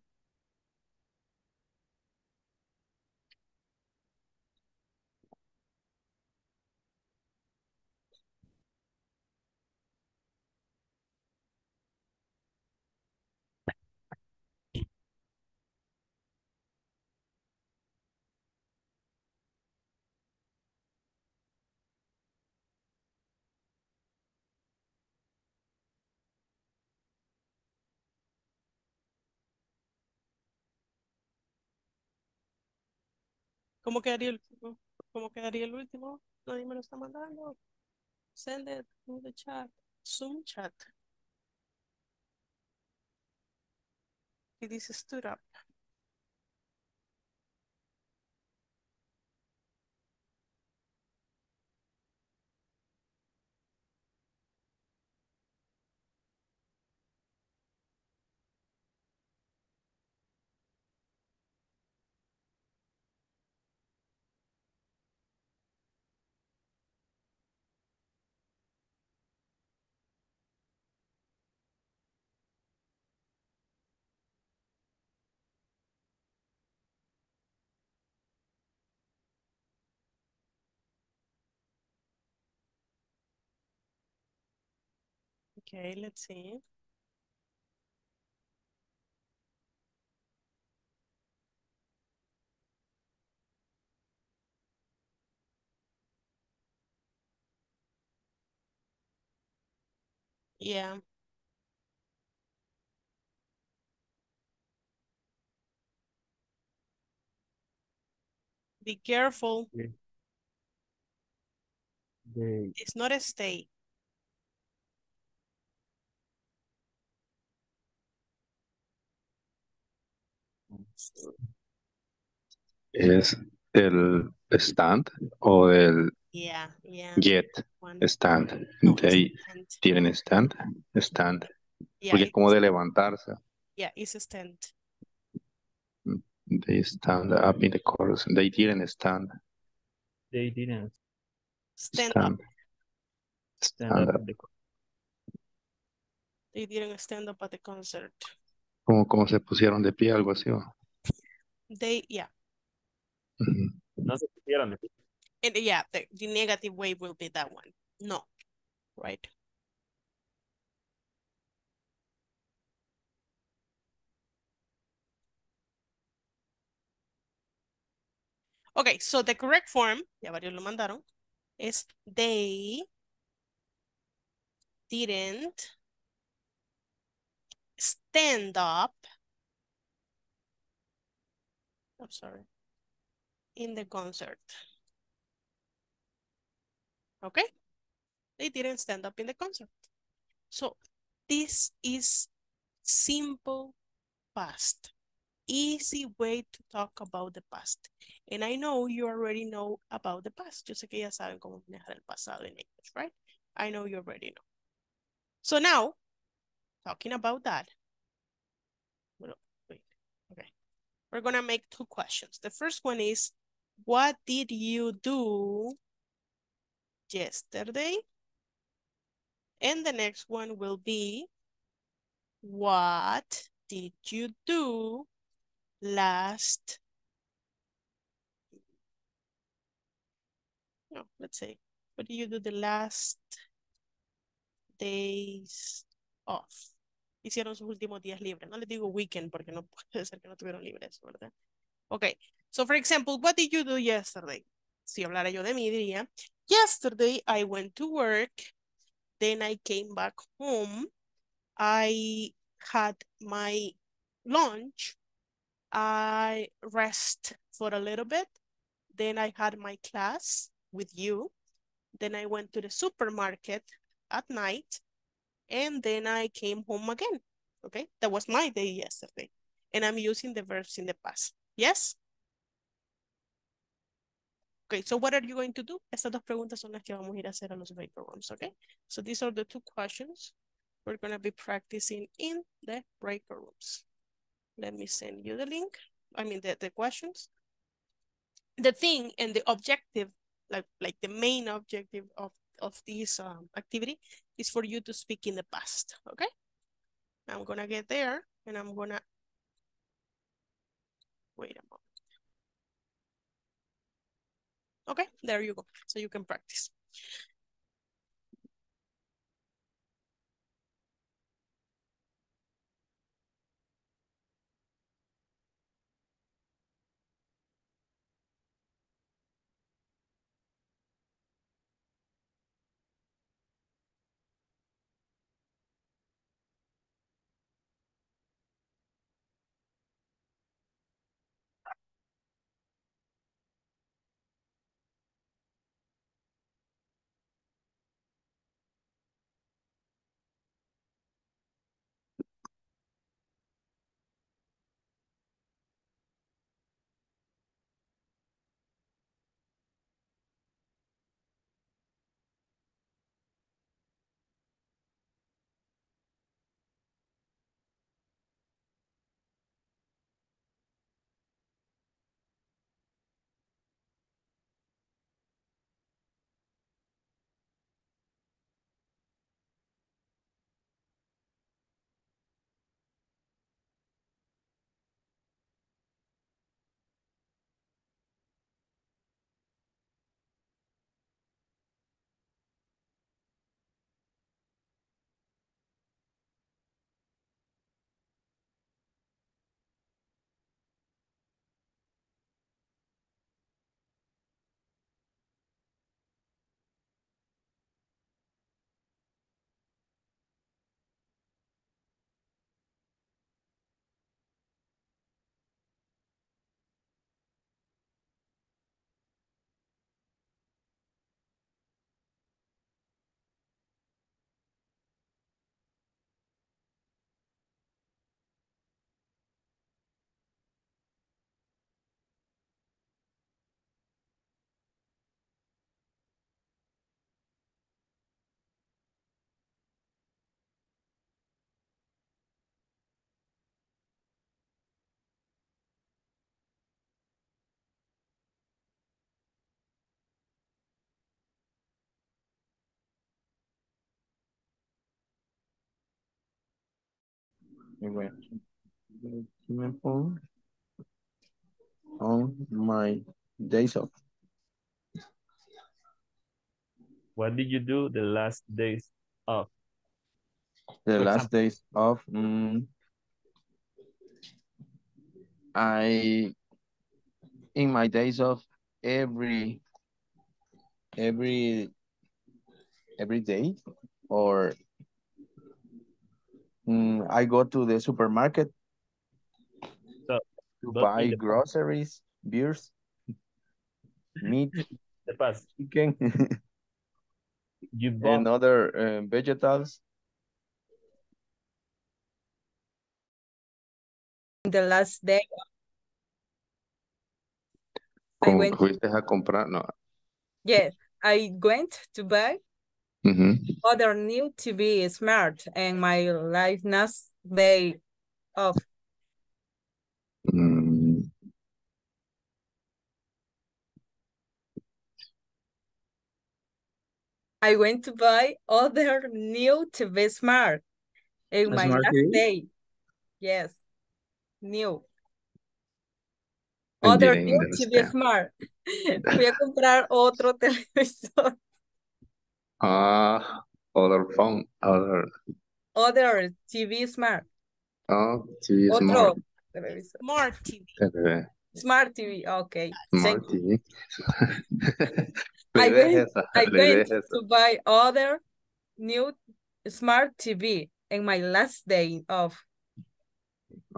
¿Cómo quedaría el, cómo quedaría el último? Nadie me lo está mandando. Send it to the chat. Zoom chat. It is stood up. Okay, let's see. Yeah. Be careful. The It's not a stay. ¿Es el stand o el Yeah, yeah. get stand? No, it's They stand. tienen stand, stand. Yeah, Porque es como de levantarse. Yeah, it's a stand. They stand up in the chorus. They didn't stand. they didn't Stand up. Stand. stand Stand up. up. They didn't stand up at the concert. Como, como se pusieron de pie, algo así. ¿o? They, yeah. Mm-hmm. No se pusieron. de pie. And yeah, the, the negative way will be that one. No, right? Okay, so the correct form, ya varios lo mandaron, is they didn't stand up. I'm sorry. In the concert. Okay? They didn't stand up in the concert. So this is simple past. Easy way to talk about the past. And I know you already know about the past. Yo sé que ya saben cómo manejar el pasado en English, right? I know you already know. So now, talking about that. Well, wait, okay. We're gonna make two questions. The first one is, what did you do yesterday? And the next one will be, what did you do last? No, let's say, what did you do the last days off? Hicieron sus últimos días libres. No les digo weekend porque no puede ser que no tuvieron libres, ¿verdad? Okay, so for example, what did you do yesterday? Si hablara yo de mí, diría, yesterday I went to work, then I came back home, I had my lunch, I rest for a little bit, then I had my class with you, then I went to the supermarket at night, and then I came home again. Okay, that was my day yesterday. And I'm using the verbs in the past. Yes? Okay, so what are you going to do? Estas dos preguntas son las que vamos a ir a hacer a los breaker rooms, okay? So these are the two questions we're going to be practicing in the breaker rooms. Let me send you the link. I mean, the, the questions. The thing and the objective, like, like the main objective of, of this um, activity is for you to speak in the past, okay? I'm gonna get there and I'm gonna, wait a moment. Okay, there you go. So you can practice. On my days off. What did you do the last days of? The For last example. days of mm, I in my days off every every every day or mm, I go to the supermarket So, to buy in the past, groceries, beers, meat, the past, chicken, you bought and other uh, vegetables. The last day I went, fuiste a comprar, no. yes, I went to buy Ujú. other new TV smart and my life last day off. Mm, I went to buy other new TV smart in my smart last day. Yes, new. Other new TV understand. smart. Fui a comprar otro televisor, Ah, other phone, other, other TV smart, oh, TV otro smart. Smart TV. TV, Smart TV, okay. Smart. TV. I went, I went to buy other new smart TV in my last day off.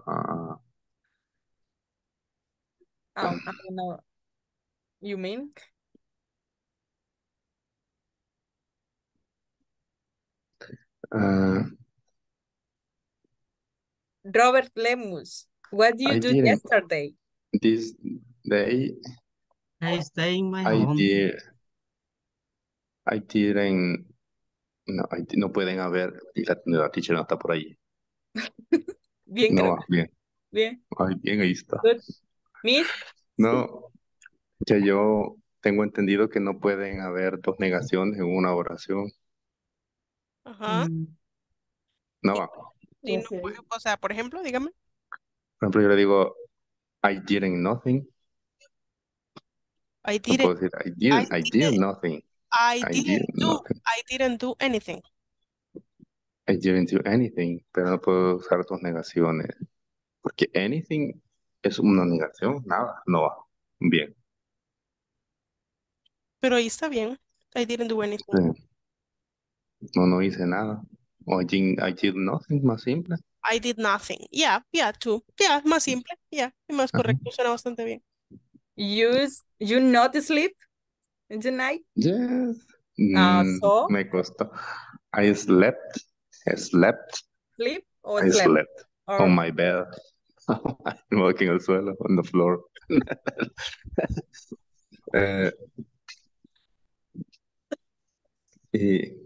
Ah, Um, I don't know. You mean? Uh, Robert Lemus, what do you I do yesterday? this day, I stay in my I home. did, I didn't, no, I no pueden haber, y la, la teacher no está por ahí. Bien, No, bien, Bien. ay, bien, ahí está. Good. Miss, No, que yo tengo entendido que no pueden haber dos negaciones en una oración. Ajá. Mm. No va. Y no puede- o sea, por ejemplo, dígame. Por ejemplo, yo le digo, I didn't nothing. I No didn't, decir, I didn't, did nothing. I I didn't did do, nothing. I didn't do anything. I didn't do anything. Pero no puedo usar dos negaciones. Porque anything es una negación. Nada, no va. Bien. Pero ahí está bien. I didn't do anything. Sí. No, no hice nada. O I didn't, I did nothing, más simple. I did nothing. Yeah, yeah, too. Yeah, más simple. Yeah, y más Ajá. correcto. Suena bastante bien. you, you not sleep in the night? Yes. Uh, so, me costó. I slept. I slept. sleep or I slept? slept Or on my bed. Walking al suelo, on the floor. Eh, y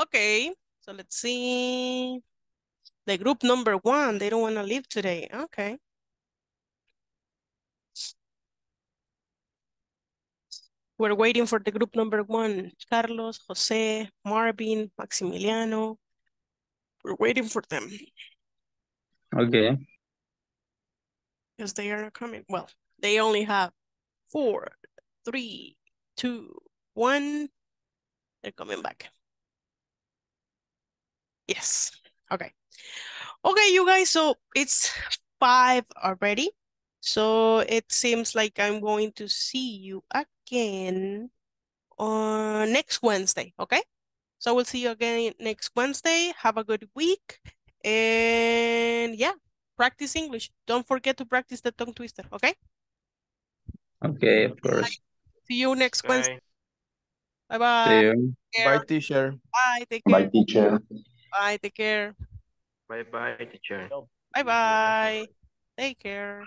Okay, so let's see. The group number one, they don't want to leave today. Okay. We're waiting for the group number one. Carlos, Jose, Marvin, Maximiliano. We're waiting for them Okay. because they are not coming. Well, they only have four, three, two, one. They're coming back. Yes. Okay. Okay, you guys, so it's five already. So it seems like I'm going to see you again on next Wednesday, okay? So we'll see you again next Wednesday. Have a good week. And yeah, practice English. Don't forget to practice the tongue twister, okay? Okay, of course. See you next Okay. Wednesday. See Bye-bye. you. Bye, teacher. Bye. Take care. Bye, teacher. Bye. Take care. Bye bye, teacher. Bye-bye. Take care.